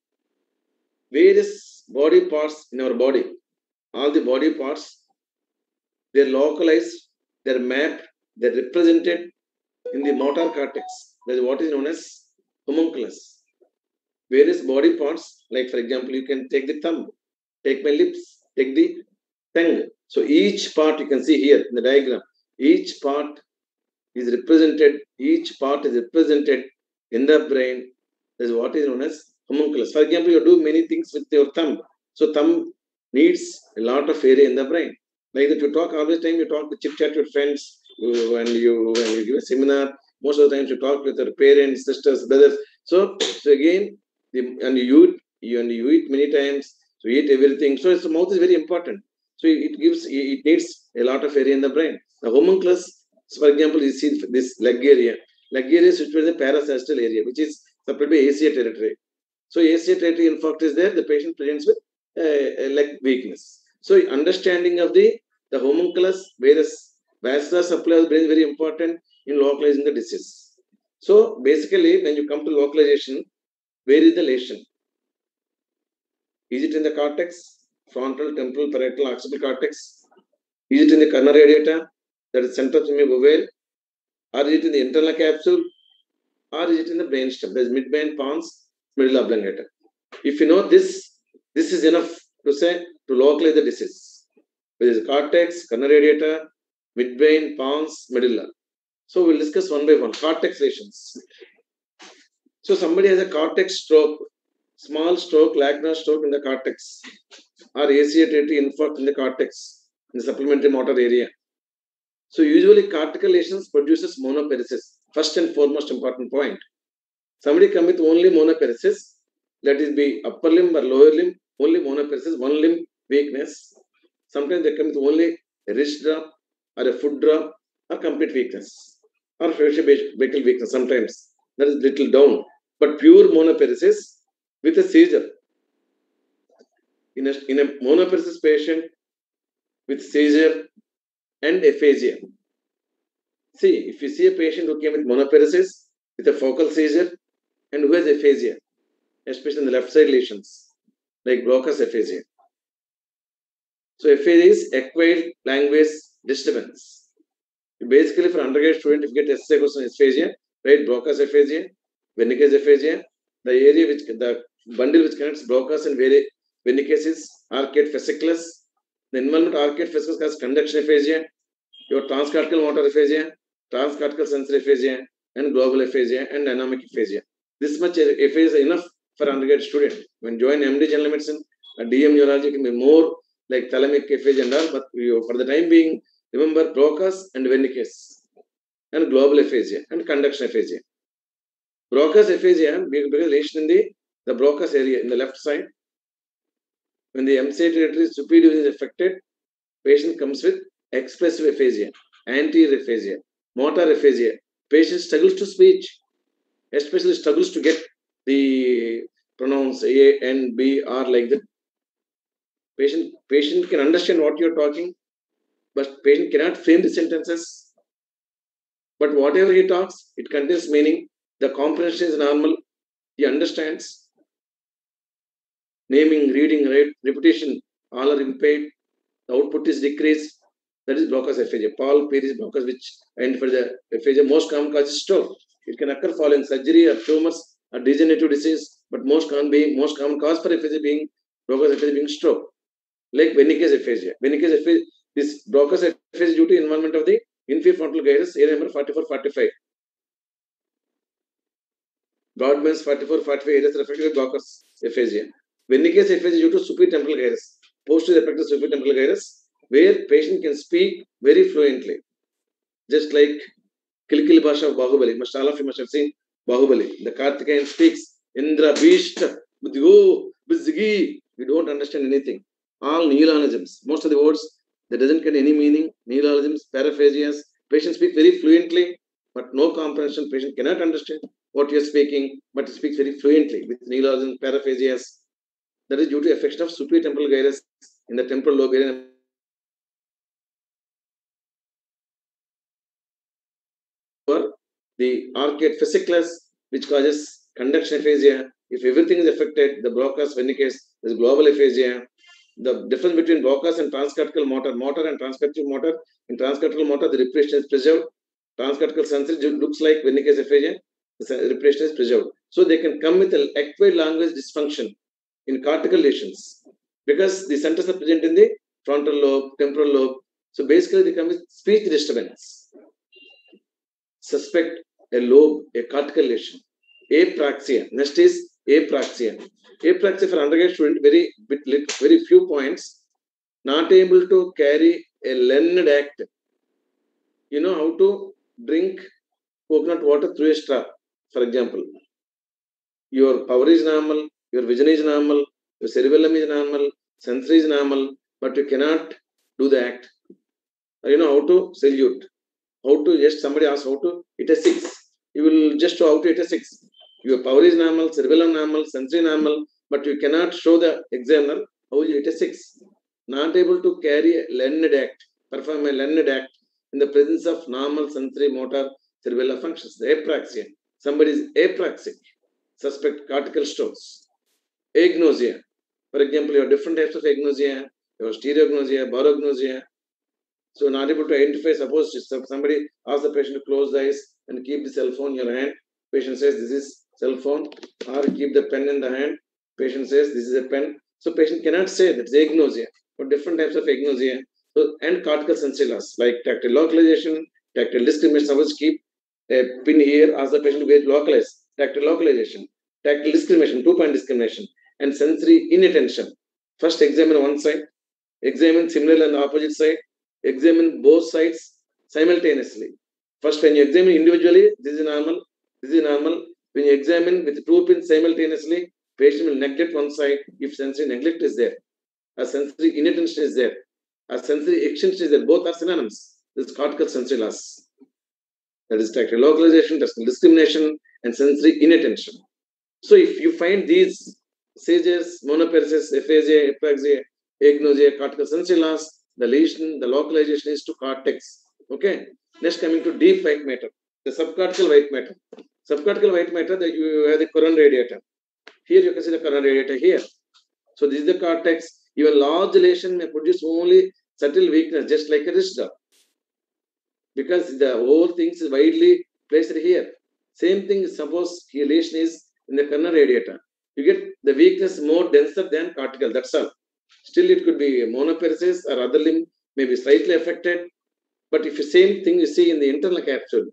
Various body parts in our body all the body parts, they're localized, they're mapped, they're represented in the motor cortex. That is what is known as homunculus. Various body parts, like for example, you can take the thumb, take my lips, take the tongue. So each part you can see here in the diagram, each part is represented, each part is represented in the brain. That is what is known as homunculus. For example, you do many things with your thumb. So thumb needs a lot of area in the brain. Like that you talk all the time, you talk chit chat with friends, when you when you give a seminar, most of the times you talk with your parents, sisters, brothers. So, so again, the, and you eat, you and you eat many times, so you eat everything. So the mouth is very important. So it gives it needs a lot of area in the brain. The homunculus, for example, you see this leg area. Leg area is situated in the parasagittal area, which is to be ACA territory. So territory infarct is there, the patient presents with uh, leg weakness. So understanding of the, the homunculus, various vascular supply of the brain is very important in localizing the disease. So basically, when you come to localization, where is the lesion? Is it in the cortex, frontal, temporal, parietal, occipital cortex? Is it in the corona radiata, that is centrum semiovale? Or is it in the internal capsule? Or is it in the brainstem? There is midbrain, pons, medulla oblongata. If you know this, this is enough to say to localize the disease. There is cortex, corona radiata, midbrain, pons, medulla. So we'll discuss one by one. Cortex lesions. So somebody has a cortex stroke, small stroke, lacunar stroke in the cortex, or ACA infarct in the cortex, in the supplementary motor area. So usually cortical lesions produces monoparesis. First and foremost important point. Somebody come with only monoparesis, that is be upper limb or lower limb, only monoparesis, one limb weakness. Sometimes they come with only wrist drop or a foot drop or complete weakness or facial weakness sometimes. That is little down. But pure monoparesis with a seizure. In a, in a monoparesis patient with seizure and aphasia. See, if you see a patient who came with monoparesis with a focal seizure and who has aphasia, especially in the left side lesions, like Broca's aphasia. So aphasia is acquired language disturbance. Basically, for undergraduate student, if you get essay question aphasia, write Broca's aphasia, Wernicke's aphasia, the area which the bundle which connects Broca's and Wernicke's is arcade fasciculus. The involvement arcade fasciculus has conduction aphasia, your transcortical motor aphasia, transcortical sensory aphasia, and global aphasia and dynamic aphasia. This much uh, aphasia is enough for undergraduate student. When join MD general medicine, uh, a DM neurology can be more like thalamic and all, but you, for the time being, remember Broca's and Wernicke's and global aphasia and conduction aphasia. Broca's aphasia because lesion in the, the Broca's area in the left side. When the MCA territory superior is affected, patient comes with expressive aphasia, anterior aphasia, motor aphasia. Patient struggles to speech, especially struggles to get the pronouns A and B are like that. Patient, patient can understand what you're talking, but patient cannot frame the sentences. But whatever he talks, it contains meaning. The comprehension is normal. He understands. Naming, reading, repetition, all are impaired. The output is decreased. That is Broca's aphasia. Paul Perry's blockers, which identified the aphasia. Most common cause is stroke. It can occur following surgery or tumors or degenerative disease, but most common being most common cause for aphasia being Broca's aphasia being stroke. Like Wernicke's aphasia. Wernicke's aphasia, this Broca's aphasia due to involvement of the inferior frontal gyrus, area number 44-45. Brodmann's 44-45 areas are affected by Broca's aphasia. Wernicke's aphasia due to superior temporal gyrus, posterior affected superior temporal gyrus, where patient can speak very fluently, just like Kilikili Bhasha of Bahubali. Must all of you must have seen Bahubali. The Karthikeyan speaks Indra Bhishta Budgo Bizgi. We don't understand anything. All neologisms. Most of the words that doesn't get any meaning. Neologisms, paraphasias. Patient speak very fluently, but no comprehension. Patient cannot understand what you're speaking, but he speaks very fluently with neologisms, paraphasias. That is due to affection of superior temporal gyrus in the temporal lobe area the arcuate fasciculus, which causes conduction aphasia. If everything is affected, the Broca's Wernicke's, there's global aphasia. the difference between Broca's and transcortical motor, motor and transcortical motor. In transcortical motor, the respiration is preserved. Transcortical sensory looks like Wernicke's aphasia, the respiration is preserved. So they can come with an acquired language dysfunction in cortical lesions because the centers are present in the frontal lobe, temporal lobe. So basically, they come with speech disturbance. Suspect a lobe, a cortical lesion. Apraxia. Next is apraxia. Apraxia for undergraduate student, very bit, very few points. Not able to carry a learned act. You know how to drink coconut water through a straw, for example. Your power is normal, your vision is normal, your cerebellum is normal, sensory is normal, but you cannot do the act. You know how to salute, how to just somebody asks how to hit a six. You will just show how to hit six. Your power is normal, cerebellum normal, sensory normal, but you cannot show the examiner how you hit a six. Not able to carry a learned act, perform a learned act in the presence of normal sensory motor cerebellar functions, the apraxia. Somebody is apraxic, suspect cortical strokes. Agnosia. For example, you have different types of agnosia. You have stereognosia, barognosia. So not able to identify, suppose somebody asks the patient to close the eyes and keep the cell phone in your hand. Patient says this is cell phone or keep the pen in the hand. Patient says this is a pen. So patient cannot say that's agnosia. For different types of agnosia. So, and cortical sensory loss like tactile localization, tactile discrimination. Suppose keep a pin here, ask the patient to localized. Tactile localization, tactile discrimination, two-point discrimination, and sensory inattention. First examine one side, examine similar the opposite side, examine both sides simultaneously. First, when you examine individually, this is normal, this is normal. When you examine with two pins simultaneously, patient will neglect one side if sensory neglect is there. A sensory inattention is there. A sensory extinction is there. Both are synonyms. This is cortical sensory loss. That is tactile localization, tactile discrimination, and sensory inattention. So if you find these SAGEs, monoparesis, aphasia, apraxia, agnosia, cortical sensory loss, the lesion, the localization is to cortex. Okay. Next coming to deep white matter, the subcortical white matter. Subcortical white matter, that you have the corona radiata. Here you can see the corona radiata here. So this is the cortex. Even large lesion may produce only subtle weakness, just like a wrist Because the whole thing is widely placed here. Same thing, suppose here lesion is in the corona radiata. You get the weakness more denser than cortical, that's all. Still, it could be monoparesis or other limb may be slightly affected. But if the same thing you see in the internal capsule,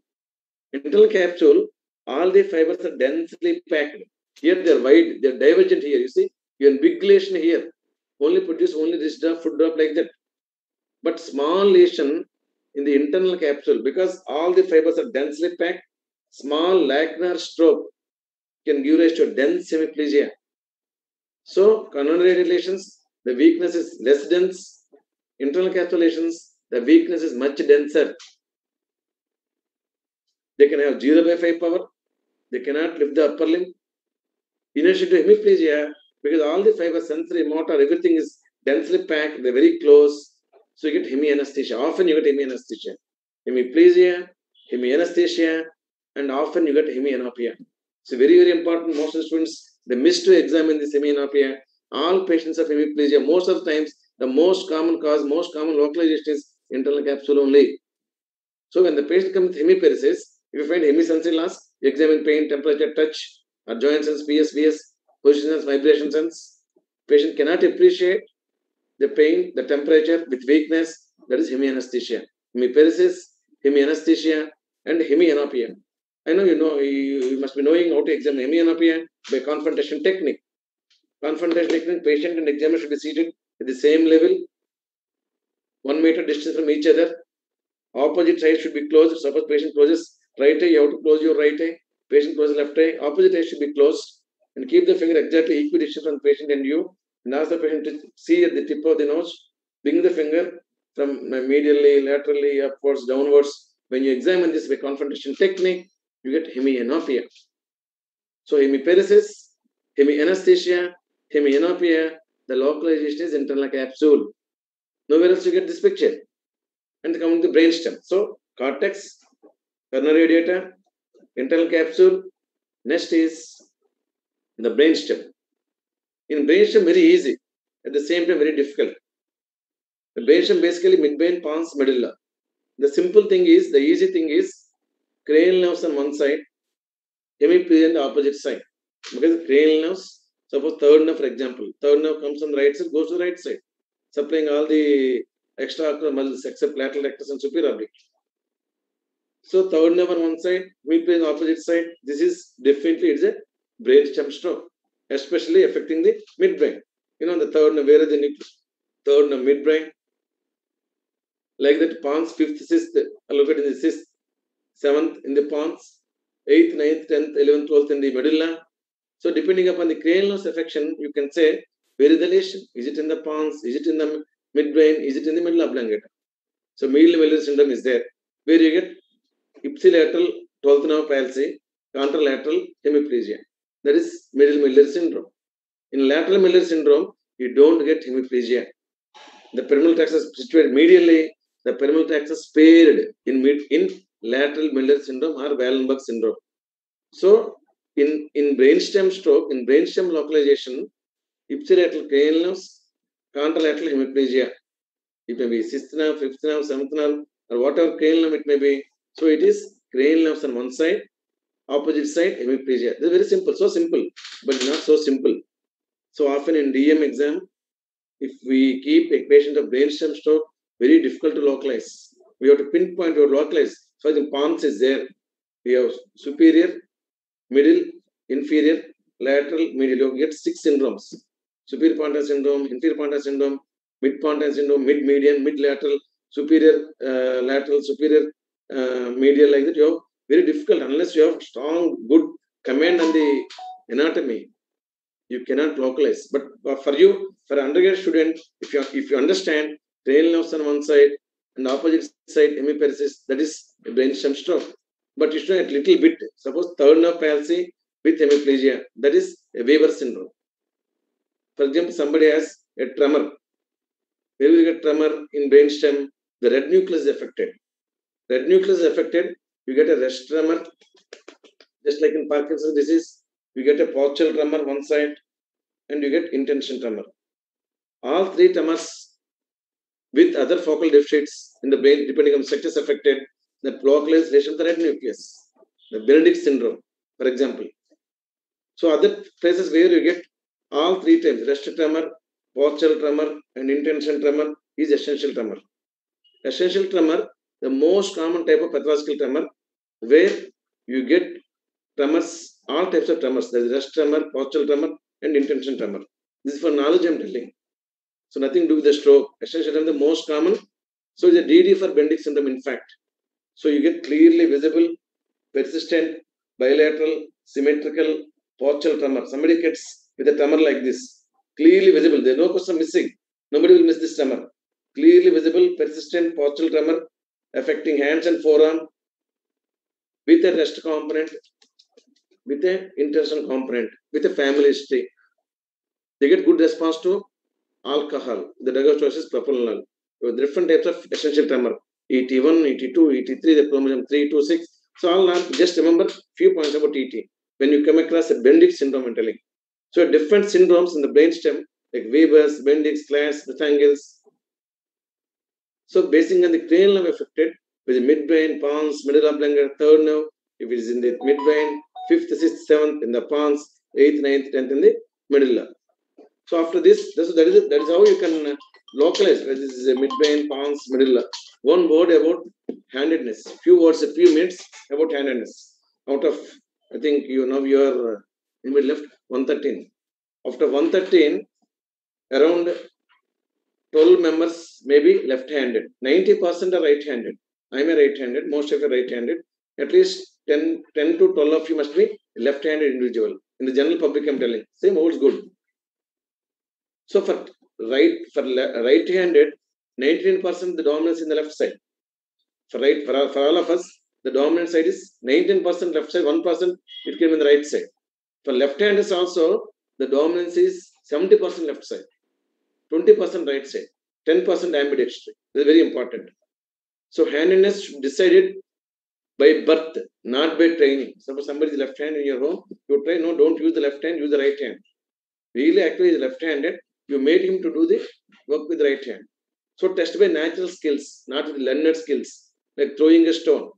internal capsule, all the fibers are densely packed. Here they are wide, they are divergent here. You see, you have big lesion here, only produce only this drop, foot drop like that. But small lesion in the internal capsule, because all the fibers are densely packed, small lacunar stroke can give rise to a dense hemiplegia. So, coronary lesions the weakness is less dense. Internal capsulations, the weakness is much denser. They can have 0 by 5 power. They cannot lift the upper limb. Inertia to hemiplegia, because all the fiber sensory, motor, everything is densely packed, they're very close. So you get hemianesthesia. Often you get hemianesthesia. Hemiplegia, hemianesthesia, and often you get hemianopia. So very, very important. Most of the students, they miss to examine this hemianopia all patients of hemiplegia, most of the times, the most common cause, most common localization is internal capsule only. So when the patient comes with hemiparesis, if you find hemisensory loss, you examine pain, temperature, touch, or joint sense, PSVS, position sense, vibration sense. Patient cannot appreciate the pain, the temperature with weakness, that is hemianesthesia. Hemiparesis, hemianesthesia, and hemianopia. I know you know, you, you must be knowing how to examine hemianopia by confrontation technique. Confrontation technique, patient and examiner should be seated at the same level, one meter distance from each other. Opposite side should be closed. Suppose patient closes right eye, you have to close your right eye. Patient closes left eye. Opposite eye should be closed. And keep the finger exactly equidistant from patient and you. And ask the patient to see at the tip of the nose. Bring the finger from medially, laterally, upwards, downwards. When you examine this by confrontation technique, you get hemianopia. So hemiparesis, hemianesthesia, hemianopia, the localization is internal capsule. Nowhere else you get this picture. And coming to brainstem. So cortex, corona radiata, internal capsule. Next is the brainstem. In brainstem, very easy. at the same time very difficult. The brainstem basically midbrain, pons, medulla. The simple thing is, the easy thing is cranial nerves on one side, hemiparesis on the opposite side. Because cranial nerves, suppose third nerve, for example, third nerve comes on the right side, goes to the right side, supplying all the extraocular muscles except lateral rectus and superior oblique. So third nerve on one side, hemiparesis on opposite side. This is definitely it's a brainstem stroke, especially affecting the midbrain. You know, the third nerve, where is the nucleus? Third nerve, midbrain. Like that, pons, fifth, sixth, located in the sixth, seventh in the pons, eighth, ninth, tenth, eleventh, twelfth in the medulla. So depending upon the cranial nerve affection, you can say where is the lesion? Is it in the pons? Is it in the midbrain? Is it in the medulla oblongata? So medial medullary syndrome is there, where you get ipsilateral 12th nerve palsy, contralateral hemiplegia. That is middle medullary syndrome. In lateral medullary syndrome, you don't get hemiplegia. The pyramidal tracts is situated medially. The pyramidal tracts is in in lateral medullary syndrome or Wallenberg syndrome. So, in in brainstem stroke, in brainstem localization, ipsilateral cranial nerves, contralateral hemiplegia. It may be sixth nerve, fifth nerve, seventh nerve, or whatever cranial nerve it may be. So it is cranial nerves on one side, opposite side hemiplegia. This is very simple, so simple, but not so simple. So often in DM exam, if we keep a patient of brainstem stroke, very difficult to localize. We have to pinpoint or localize. So the pons is there. We have superior, middle, inferior, lateral, medial. You get six syndromes. Superior pontine syndrome, inferior pontine syndrome, mid pontine syndrome, mid median, mid lateral, superior uh, lateral, superior uh, medial like that. You have very difficult unless you have strong, good command on the anatomy. You cannot localize. But for you, for undergraduate student, if you if you understand cranial nerves on one side and opposite side hemiparesis, that is brainstem stroke. But you should a little bit. Suppose third nerve palsy with hemiplegia, that is a Weber syndrome. For example, somebody has a tremor. Where you get tremor in brainstem, the red nucleus is affected. Red nucleus is affected, you get a rest tremor. Just like in Parkinson's disease, you get a postural tremor one side and you get intention tremor. All three tremors with other focal deficits in the brain, depending on sectors affected, the localization of the red nucleus, the Benedict syndrome, for example. So other places where you get all three times, rest tremor, postural tremor, and intention tremor is essential tremor. Essential tremor, the most common type of pathological tremor, where you get tremors, all types of tremors. There is rest tremor, postural tremor, and intention tremor. This is for knowledge I'm telling. So nothing to do with the stroke. Essential tremor, the most common. So it's a DD for Benedict syndrome, in fact. So you get clearly visible, persistent, bilateral, symmetrical, postural tremor. Somebody gets with a tremor like this, clearly visible. There's no question missing. Nobody will miss this tremor. Clearly visible, persistent, postural tremor affecting hands and forearm with a rest component, with a intention component, with a family history. They get good response to alcohol. The drug of choice is propranolol. With different types of essential tremor. ET1, ET2, ET3, the chromosome 3, 2, 6. So I'll not just remember few points about ET. When you come across a Benedict syndrome, telling. So different syndromes in the brainstem, like Weber's, Benedict's, Class, Rectangles. So basing on the cranial nerve affected, with the midbrain, pons, medulla oblongata, third nerve, if it is in the midbrain, fifth, sixth, seventh in the pons, eighth, ninth, tenth in the medulla. So after this, this that is that is how you can uh, localize. This is a midbrain, pons, medulla. One word about handedness. Few words, a few minutes about handedness. Out of, I think you know you are uh, mid left 113. After 113, around 12 members may be left-handed. 90% are right-handed. I'm a right-handed. Most of you are right-handed. At least 10, 10 to 12 of you must be left-handed individual. In the general public, I'm telling. Same holds good. So for right for right-handed, 19% the dominance in the left side. For right for for all of us, the dominant side is 19% left side, 1% it came in the right side. For left-handers also, the dominance is 70% left side, 20% right side, 10% ambidextrous. This is very important. So handedness decided by birth, not by training. Suppose somebody is left hand in your home, you try, no, don't use the left hand, use the right hand. Really, actually, is left-handed. You made him to do the work with right hand. So test by natural skills, not with learned skills, like throwing a stone,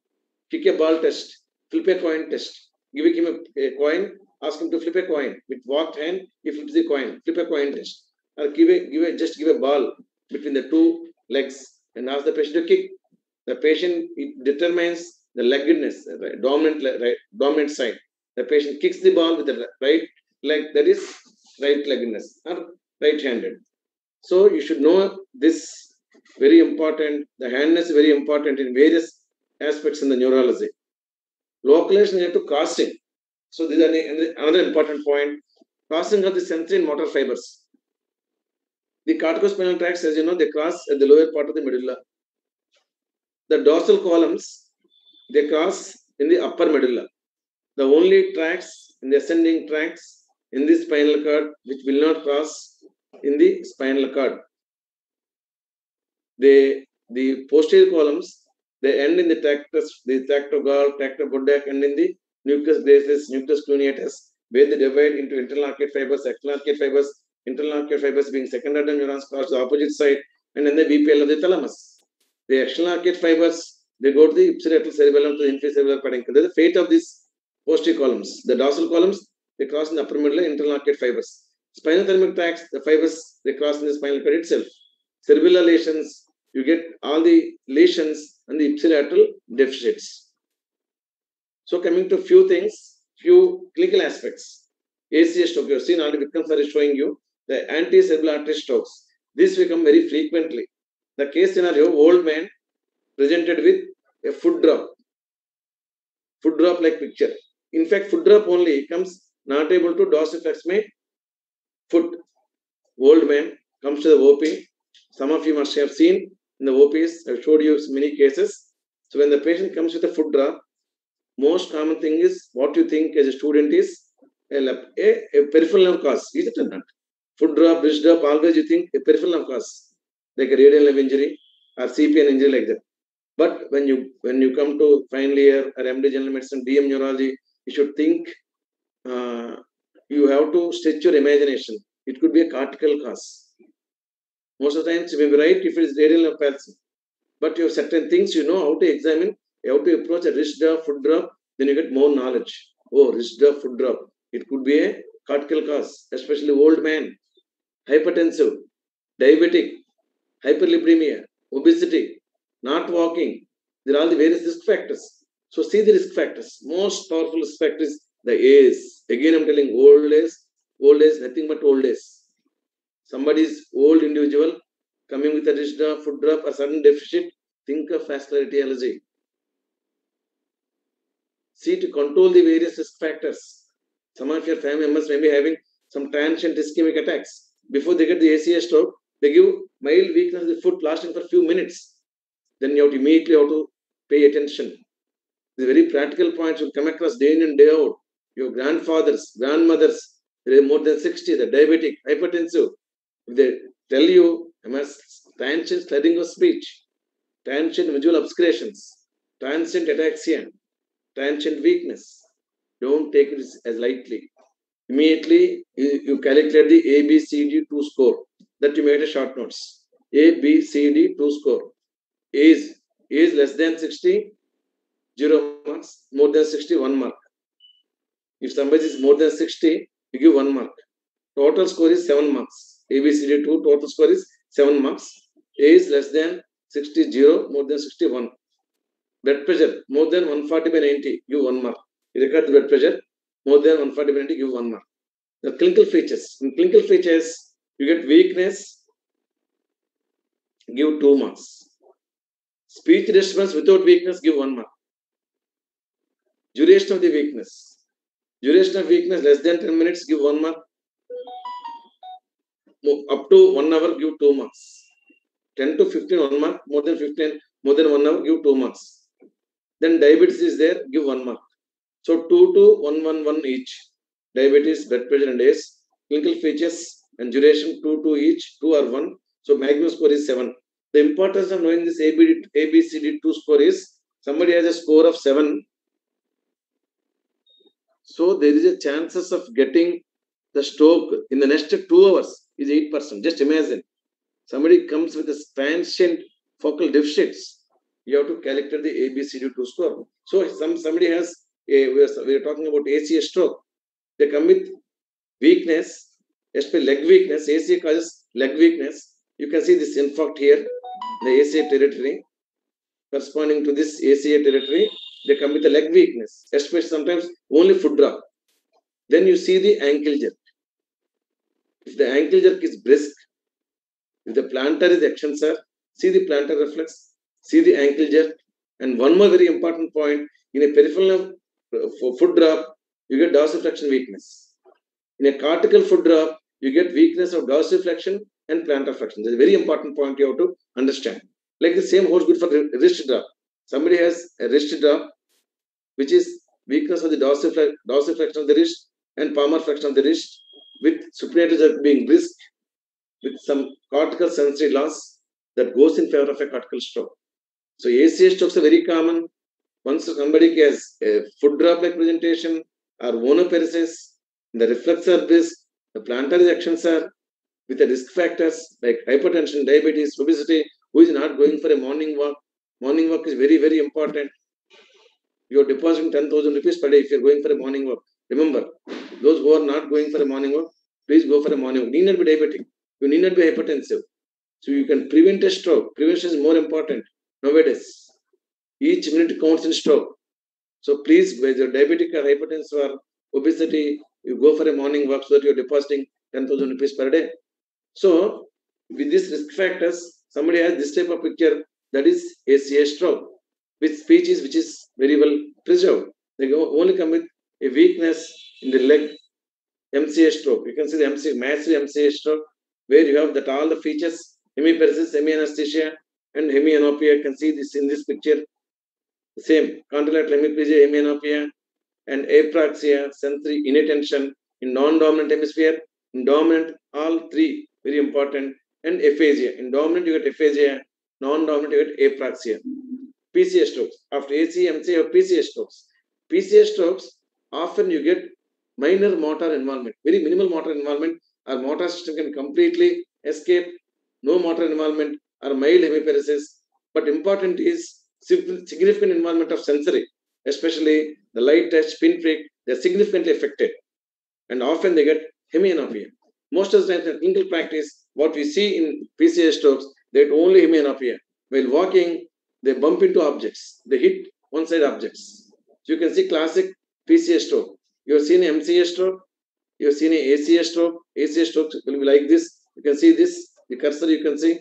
kick a ball test, flip a coin test. Give him a, a coin, ask him to flip a coin. With walked hand, he flips the coin, flip a coin test. Or give a, give a, just give a ball between the two legs and ask the patient to kick. The patient determines the leggedness, right, dominant, right, dominant side. The patient kicks the ball with the right leg, that is right leggedness or right-handed. So you should know this very important. The handness is very important in various aspects in the neurology. Localization related to crossing. So this is another important point. Crossing of the sensory motor fibers. The corticospinal tracts, as you know, they cross at the lower part of the medulla. The dorsal columns, they cross in the upper medulla. The only tracts in the ascending tracts in the spinal cord which will not cross in the spinal cord. They, the posterior columns, they end in the tractus, the tractogall, tractobudec, and in the nucleus basis, nucleus cuneatus, where they divide into internal arcuate fibers, external arcuate fibers, internal arcuate fibers being second order neurons cross the opposite side, and then the VPL of the thalamus. The external arcuate fibers, they go to the ipsilateral cerebellum to the inferior cerebellar peduncle. That's the fate of these posterior columns. The dorsal columns, they cross in the upper middle internal arcuate fibers. Spinal thalamic tracts, the fibers, they cross in the spinal cord itself. Cerebellar lesions, you get all the lesions and the ipsilateral deficits. So coming to few things, few clinical aspects. ACS stroke, you have seen already Vikram sir is showing you the anterior cerebral artery strokes. This become very frequently. The case scenario, old man presented with a foot drop, foot drop like picture. In fact, foot drop only comes not able to dorsiflex foot. Old man comes to the OP. Some of you must have seen in the OPs. I've showed you many cases. So when the patient comes with a foot drop, most common thing is what you think as a student is a, a, a peripheral nerve cause. Is it or not? Foot drop, wrist drop, always you think a peripheral nerve cause, like a radial nerve injury or CPN injury like that. But when you when you come to final year or MD general medicine, DM neurology, you should think uh, you have to stretch your imagination. It could be a cortical cause. Most of the times you may be right if it is radial nerve palsy. But you have certain things you know how to examine, how to approach a wrist drop, foot drop, then you get more knowledge. Oh, wrist drop, foot drop. It could be a cortical cause, especially old man, hypertensive, diabetic, hyperlipidemia, obesity, not walking. There are all the various risk factors. So see the risk factors. Most powerful risk factor is the age. Again, I'm telling old age, old age, nothing but old age. Somebody is old individual coming with a wrist drop, foot drop, or sudden deficit, think of vascular etiology. See to control the various risk factors. Some of your family members may be having some transient ischemic attacks. Before they get the ACS stroke, they give mild weakness of the foot lasting for a few minutes. Then you have to immediately have to pay attention. The very practical points will come across day in and day out. Your grandfathers, grandmothers, they are more than 60, they're diabetic, hypertensive. If they tell you, MS, transient slurring of speech, transient visual obscurations, transient ataxia, transient weakness, don't take it as lightly. Immediately, you, you calculate the ABCD2 score that you made a short notes. ABCD2 score is is less than 60, 0 marks, more than 60, 1 mark. If somebody is more than 60, you give 1 mark. Total score is 7 marks. ABCD2 total score is 7 marks. A is less than 60, 0, more than 61. Blood pressure, more than 140 by 90, give 1 mark. You record the blood pressure, more than 140 by 90, give 1 mark. The clinical features. In clinical features, you get weakness, give 2 marks. Speech disturbance without weakness, give 1 mark. Duration of the weakness. Duration of weakness less than 10 minutes, give 1 mark. Up to 1 hour, give 2 marks. 10 to 15, 1 mark. More than 15, more than 1 hour, give 2 marks. Then diabetes is there, give 1 mark. So 2 to 1, 1, 1 each. Diabetes, blood pressure and age. Clinical features and duration 2 to each, 2 or 1. So maximum score is 7. The importance of knowing this ABD, ABCD2 score is somebody has a score of 7. So there is a chances of getting the stroke in the next 2 hours is 8%. Just imagine somebody comes with a transient focal deficits. You have to calculate the ABCD2 score. So some somebody has a we are, we are talking about ACS stroke. They come with weakness, especially leg weakness. ACA causes leg weakness. You can see this infarct here, the ACA territory. Corresponding to this ACA territory, they come with a leg weakness, especially sometimes only foot drop. Then you see the ankle jerk. If the ankle jerk is brisk, if the plantar is extensor, see the plantar reflex, see the ankle jerk. And one more very important point, in a peripheral uh, foot drop, you get dorsiflexion weakness. In a cortical foot drop, you get weakness of dorsiflexion and plantar flexion. That's a very important point you have to understand. Like the same holds good for wrist drop. Somebody has a wrist drop, which is weakness of the dorsiflexion, dorsiflexion of the wrist and palmar flexion of the wrist, with supinator jerk being brisk, with some cortical sensory loss that goes in favor of a cortical stroke. So ACS strokes are very common. Once somebody has a foot drop-like presentation or monoparesis, the reflex are the plantar ejections are with the risk factors like hypertension, diabetes, obesity, who is not going for a morning walk. Morning walk is very, very important. You are depositing 10,000 rupees per day if you are going for a morning walk. Remember, those who are not going for a morning walk, please go for a morning walk. Need not be diabetic. You need not be hypertensive. So you can prevent a stroke. Prevention is more important nowadays. Each minute counts in stroke. So please, whether diabetic or hypertensive or obesity, you go for a morning walk so that you're depositing 10,000 rupees per day. So with these risk factors, somebody has this type of picture that is ACA stroke with species which is very well preserved. They only come with a weakness in the leg, MCA stroke. You can see the MCA, massive MCA stroke, where you have that all the features, hemiparesis, hemianesthesia, and hemianopia. You can see this in this picture. Same, contralateral hemiplegia, hemianopia, and apraxia, sensory inattention in non-dominant hemisphere. In dominant, all three very important, and aphasia. In dominant, you get aphasia. Non-dominant, you get apraxia. PCA strokes. After AC, MC, you have PCA strokes. PCA strokes, often you get minor motor involvement, very minimal motor involvement. Our motor system can completely escape, no motor involvement, or mild hemiparesis. But important is significant involvement of sensory, especially the light touch, pinprick, they're significantly affected. And often they get hemianopia. Most of the time in clinical practice, what we see in PCA strokes, they get only hemianopia. While walking, they bump into objects. They hit one-side objects. So you can see classic PCA stroke. You have seen MCA stroke. You have seen ACA stroke. ACA stroke will be like this. You can see this. The cursor you can see.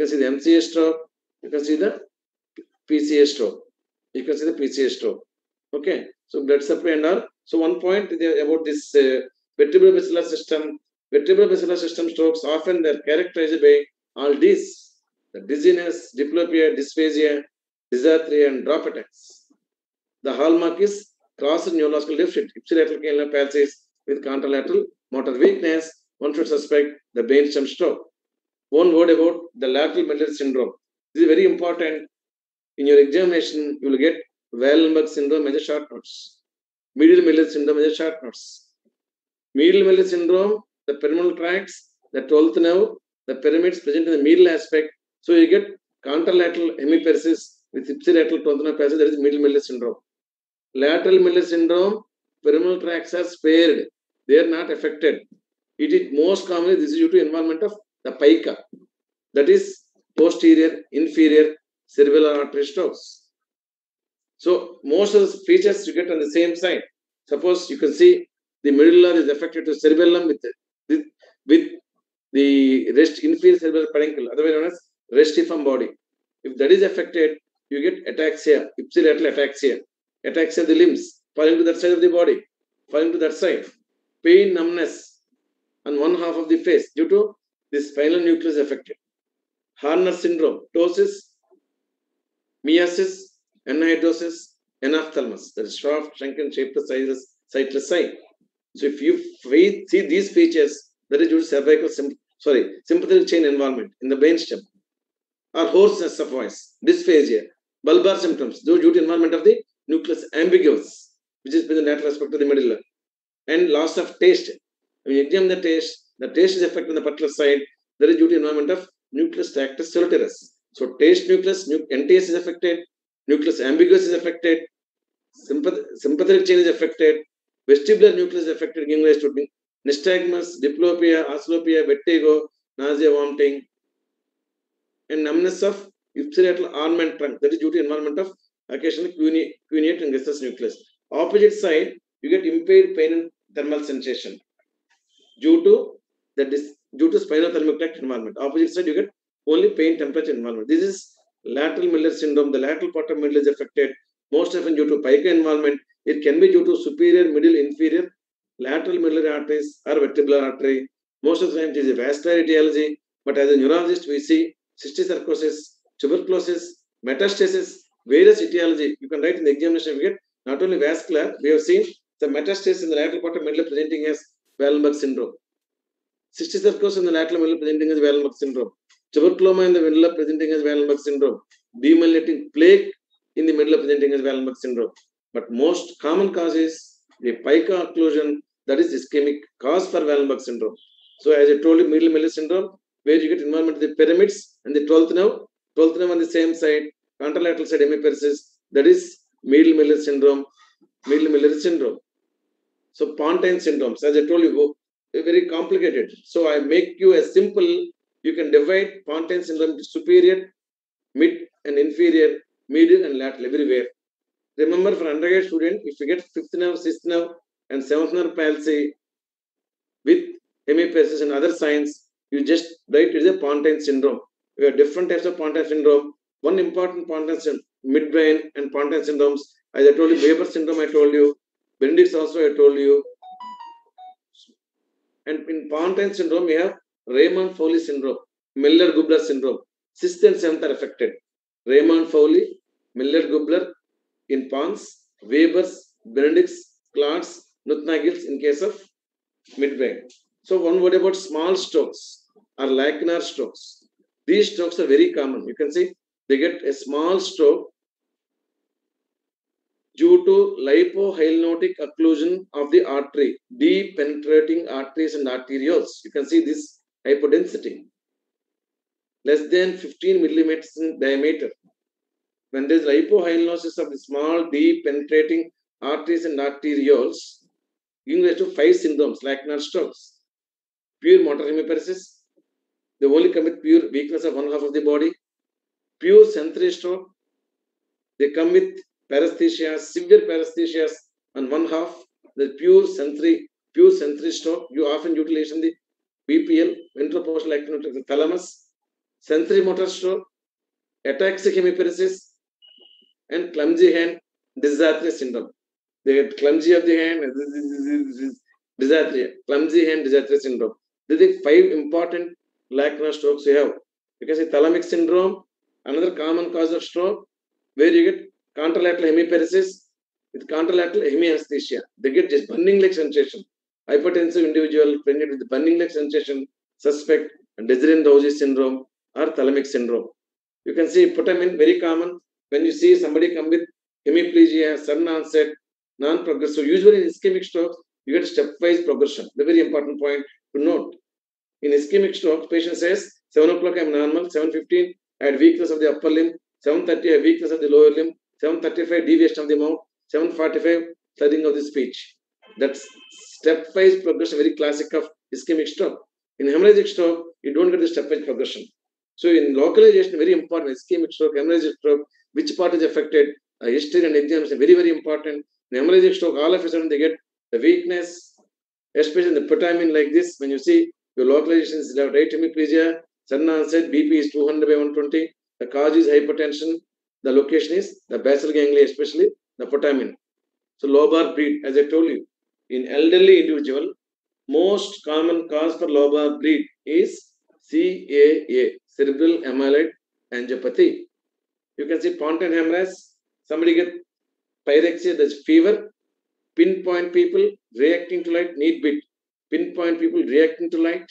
You can see the MCA stroke. You can see the PCA stroke. You can see the PCA stroke. Okay. So blood supply and all. So one point about this uh, vertebral basilar system. Vertebral basilar system strokes often they're characterized by all these: the dizziness, diplopia, dysphagia, dysarthria, and drop attacks. The hallmark is crossed neurological deficit, ipsilateral cranial palsies with contralateral motor weakness. One should suspect the brainstem stroke. One word about the lateral medullary syndrome. This is very important. In your examination, you will get Wallenberg syndrome as a short notes. Medial medullary syndrome as a short notes. Medial medullary syndrome, the pyramidal tracts, the 12th nerve, the pyramids present in the medial aspect. So you get contralateral hemiparesis with ipsilateral 12th nerve passage, that is medial medullary syndrome. Lateral medullary syndrome, pyramidal tracts are spared. They are not affected. It is most commonly this is due to involvement of the PICA. That is posterior, inferior cerebellar artery strokes. So most of the features you get on the same side. Suppose you can see the medulla is affected to cerebellum with, with, with the rest inferior cerebral peduncle, otherwise known as restiform body. If that is affected, you get ataxia, ipsilateral ataxia, ataxia of the limbs, falling to that side of the body, falling to that side. Pain, numbness on one half of the face due to the spinal nucleus affected. Horner syndrome, ptosis, miosis, anhidrosis, enophthalmos, that is soft, shrunken, shapeless, sightless, sightless sight. So if you see these features, that is due to cervical, sorry, sympathetic chain involvement in the brainstem, or hoarseness of voice, dysphagia, bulbar symptoms, due to involvement of the nucleus ambiguus, which is with the lateral aspect of the medulla, and loss of taste. When you examine the taste, The taste is affected on the particular side. That is due to environment of nucleus tractus solitarius. So taste nucleus, nu- NTS is affected, nucleus ambiguus is affected, sympath- sympathetic chain is affected, vestibular nucleus is affected, giving rise to nystagmus, diplopia, oscillopsia, vertigo, nausea, vomiting, and numbness of ipsilateral arm and trunk. That is due to environment of occasionally cuneate and gustus nucleus. Opposite side, you get impaired pain and thermal sensation due to the dis- due to spinothalamic tract environment. Opposite side, you get only pain temperature environment. This is lateral medullary syndrome. The lateral part of middle is affected most often due to PICA involvement. It can be due to superior, middle, inferior, lateral medullary arteries or vertebral artery. Most of the time, it is a vascular etiology. But as a neurologist, we see cysticercosis, tuberculosis, metastasis, various etiology. You can write in the examination, we get not only vascular, we have seen the metastasis in the lateral part of middle presenting as Wallenberg syndrome. Cysticercosis in the lateral middle presenting as Wallenberg syndrome. Tuberculoma in the middle presenting as Wallenberg syndrome. Demyelinating plaque in the middle presenting as Wallenberg syndrome. But most common cause is the pica occlusion that is ischemic cause for Wallenberg syndrome. So as I told you, middle Miller syndrome, where you get involvement of the pyramids and the 12th nerve, 12th nerve on the same side, contralateral side hemiparesis, that is middle middle syndrome, middle Miller syndrome. So Pontine syndromes, as I told you, very complicated. So I make you a simple, you can divide Pontine syndrome into superior, mid and inferior, medial and lateral everywhere. Remember for undergraduate student, if you get fifth nerve, sixth nerve, and seventh nerve palsy with hemiparesis and other signs, you just write it is a Pontine syndrome. We have different types of Pontine syndrome. One important Pontine syndrome, midbrain and Pontine syndromes. As I told you, Weber syndrome, I told you. Bendix also, I told you. And in Pontine syndrome, we have Raymond Foville syndrome, Millard Gubler syndrome. Sixth and seventh are affected. Raymond Foville, Millard Gubler in Pons, Weber's, Benedict's, Claude's, Nothnagel's in case of midbrain. So one word about small strokes or lacunar strokes. These strokes are very common. You can see they get a small stroke due to lipohyalinotic occlusion of the artery, deep penetrating arteries and arterioles. You can see this hypodensity, less than 15 millimeters in diameter. When there is lipohyalinosis of the small, deep penetrating arteries and arterioles, giving rise to five syndromes, lacunar strokes, pure motor hemiparesis, they only come with pure weakness of one half of the body, pure sensory stroke, they come with paresthesia, severe paresthesia on one half, the pure sensory, pure sensory stroke, you often utilize in the VPL, ventropostal actinic the thalamus, sensory motor stroke, ataxic hemiparesis, and clumsy hand dysarthria syndrome. They get clumsy of the hand, dysarthria, clumsy hand dysarthria syndrome. These are five important lacunar strokes you have. You can thalamic syndrome, another common cause of stroke, where you get contralateral hemiparesis with contralateral hemianesthesia. They get just burning leg sensation. Hypertensive individual pregnant with burning leg sensation, suspect Desireen-Dowzy syndrome or thalamic syndrome. You can see putamen very common when you see somebody come with hemiplegia, sudden onset, non-progressive. Usually in ischemic strokes, you get stepwise progression. The very important point to note. In ischemic strokes, patient says 7 o'clock I'm normal, 7.15 I had weakness of the upper limb, 7.30 I have weakness of the lower limb, 7.35 deviation of the mouth, 7.45 slurring of the speech. That's stepwise progression, very classic of ischemic stroke. In hemorrhagic stroke, you don't get the stepwise progression. So in localization, very important, ischemic stroke, hemorrhagic stroke, which part is affected, uh, history and exams are very, very important. In hemorrhagic stroke, all of a sudden they get the weakness, especially the putamen like this, when you see your localization is right hemiplegia, sudden onset, BP is 200 by 120, the cause is hypertension, the location is the basal ganglia, especially the putamen. So lobar bleed, as I told you, in elderly individual, most common cause for lobar bleed is CAA, cerebral amyloid angiopathy. You can see Pontine hemorrhage, somebody get pyrexia, that's fever, pinpoint pupil reacting to light, need bit, pinpoint pupil reacting to light,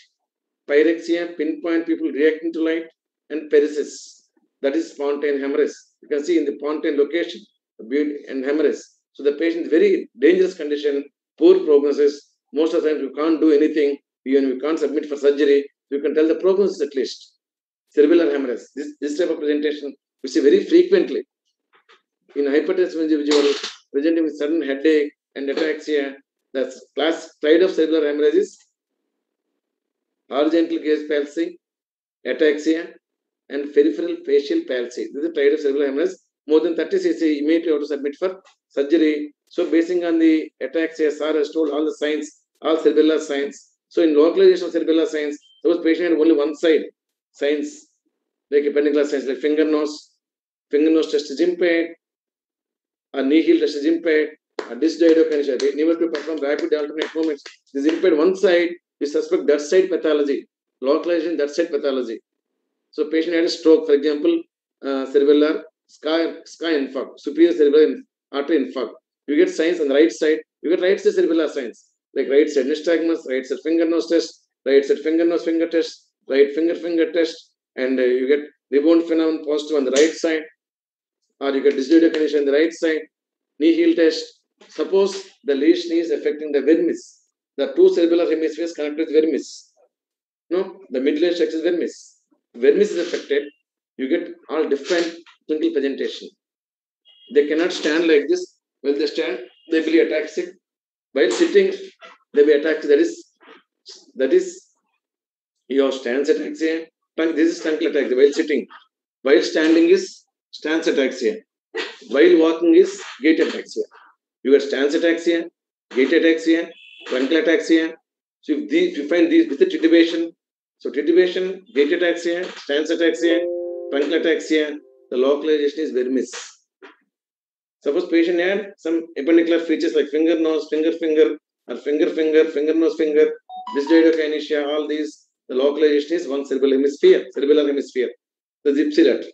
pyrexia, pinpoint pupil reacting to light, and paresis. That is Pontine hemorrhage. You can see in the Pontine location, and hemorrhage. So the patient is very dangerous condition, poor prognosis. Most of the time you can't do anything. even you can't submit for surgery, you can tell the prognosis at least. Cerebellar hemorrhage. This, this type of presentation we see very frequently. In hypertensive individual presenting with sudden headache and ataxia, the class slide of cerebellar hemorrhage is horizontal gaze palsy, ataxia, and peripheral facial palsy. This is a triad of cerebellar hemorrhage. More than 30 cc immediately have to submit for surgery. So basing on the SAR has told all the signs, all cerebellar signs. So in localization of cerebellar signs, suppose patient had only one side signs, like appendicular signs like finger nose, finger nose test is impaired, or knee heel test is impaired, or dysdiadochokinesia, they never to perform rapid alternate movements. This is impaired one side, we suspect that side pathology, localization that side pathology. So patient had a stroke, for example, uh, cerebellar sky, sky infarct, superior cerebral artery infarct. You get signs on the right side, you get right side cerebellar signs, like right side nystagmus, right side finger nose test, right side finger nose finger test, right finger finger test, and uh, you get rebound phenomenon positive on the right side, or you get dysdiadochokinesia on the right side, knee heel test. Suppose the lesion is affecting the vermis, the two cerebellar hemispheres connected with vermis. No, the middle section is vermis. Vermis is affected, you get all different clinical presentation. They cannot stand like this. When they stand, they will be ataxic. While sitting, they will be ataxic. That is, that is your stance ataxia. This is truncal ataxia while sitting. While standing is stance ataxia. While walking is gait ataxia. You got stance ataxia, gait ataxia, truncal ataxia. So if, these, if you find these with the titubation, so titubation, gait ataxia, stance ataxia, truncal ataxia, the localization is vermis. Suppose patient had some appendicular features like finger nose, finger finger, or finger finger, finger nose finger, dysdiadokinesia, all these, the localization is one cerebral hemisphere, cerebellar hemisphere, the zipsirat.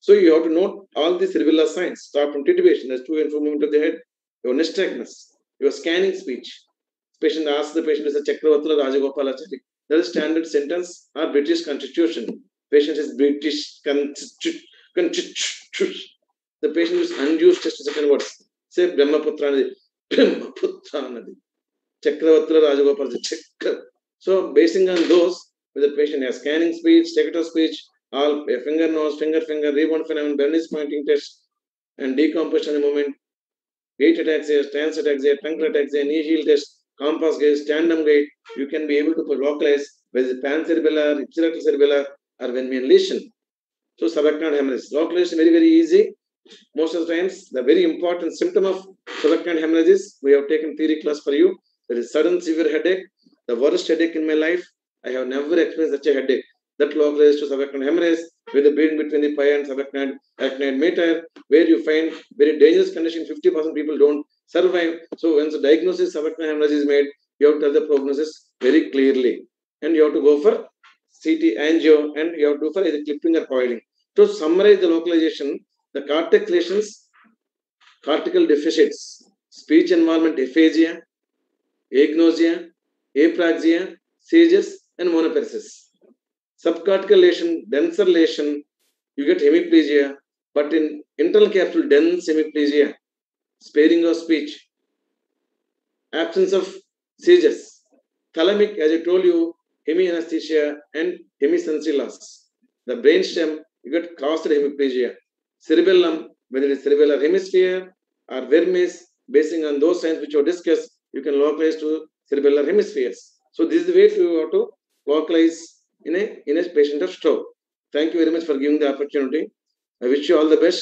So you have to note all the cerebellar signs. Start from titubation, there's two and fro movement of the head, your nystagmus, your scanning speech. Patient asks the patient is a Chakravartila Rajagopalachari. Is standard sentence or British constitution. Patient is British constitution. The patient is unused just second words. Say Brahmaputra Nadi. Brahmaputra Nadi. Chakravartila Rajagopal Chakra. So basing on those, with the patient has scanning speech, staccato speech, all finger nose, finger finger, rebound phenomenon, Bernice pointing test, and decompression movement, gait ataxia, stance ataxia, truncal ataxia, knee heel test, compass gaze, tandem gait, you can be able to localize whether it's pancerebellar, ipsilateral cerebellar, or vermian lesion. So subarachnoid hemorrhage. Localization very, very easy. Most of the times, the very important symptom of subarachnoid hemorrhage is we have taken theory class for you. There is sudden severe headache, the worst headache in my life. I have never experienced such a headache. That localized to subarachnoid hemorrhage with the bleeding between the pia and subarachnoid arachnoid mater, where you find very dangerous condition. 50% people don't survive. So once the diagnosis of subarachnoid hemorrhage is made, you have to tell the prognosis very clearly. And you have to go for CT angio and you have to do for either clipping or coiling. To summarize the localization, the cortex lesions, cortical deficits, speech involvement aphasia, agnosia, apraxia, seizures, and monoparesis. Subcortical lesion, denser lesion, you get hemiplegia, but in internal capsule, dense hemiplegia, sparing of speech, absence of seizures. Thalamic, as I told you, hemianesthesia and hemisensory loss. The brainstem, you get clustered hemiplegia. Cerebellum, whether it is cerebellar hemisphere or vermis, basing on those signs which were discussed, you can localize to cerebellar hemispheres. So this is the way to how to localize in a in a patient of stroke. Thank you very much for giving the opportunity. I wish you all the best.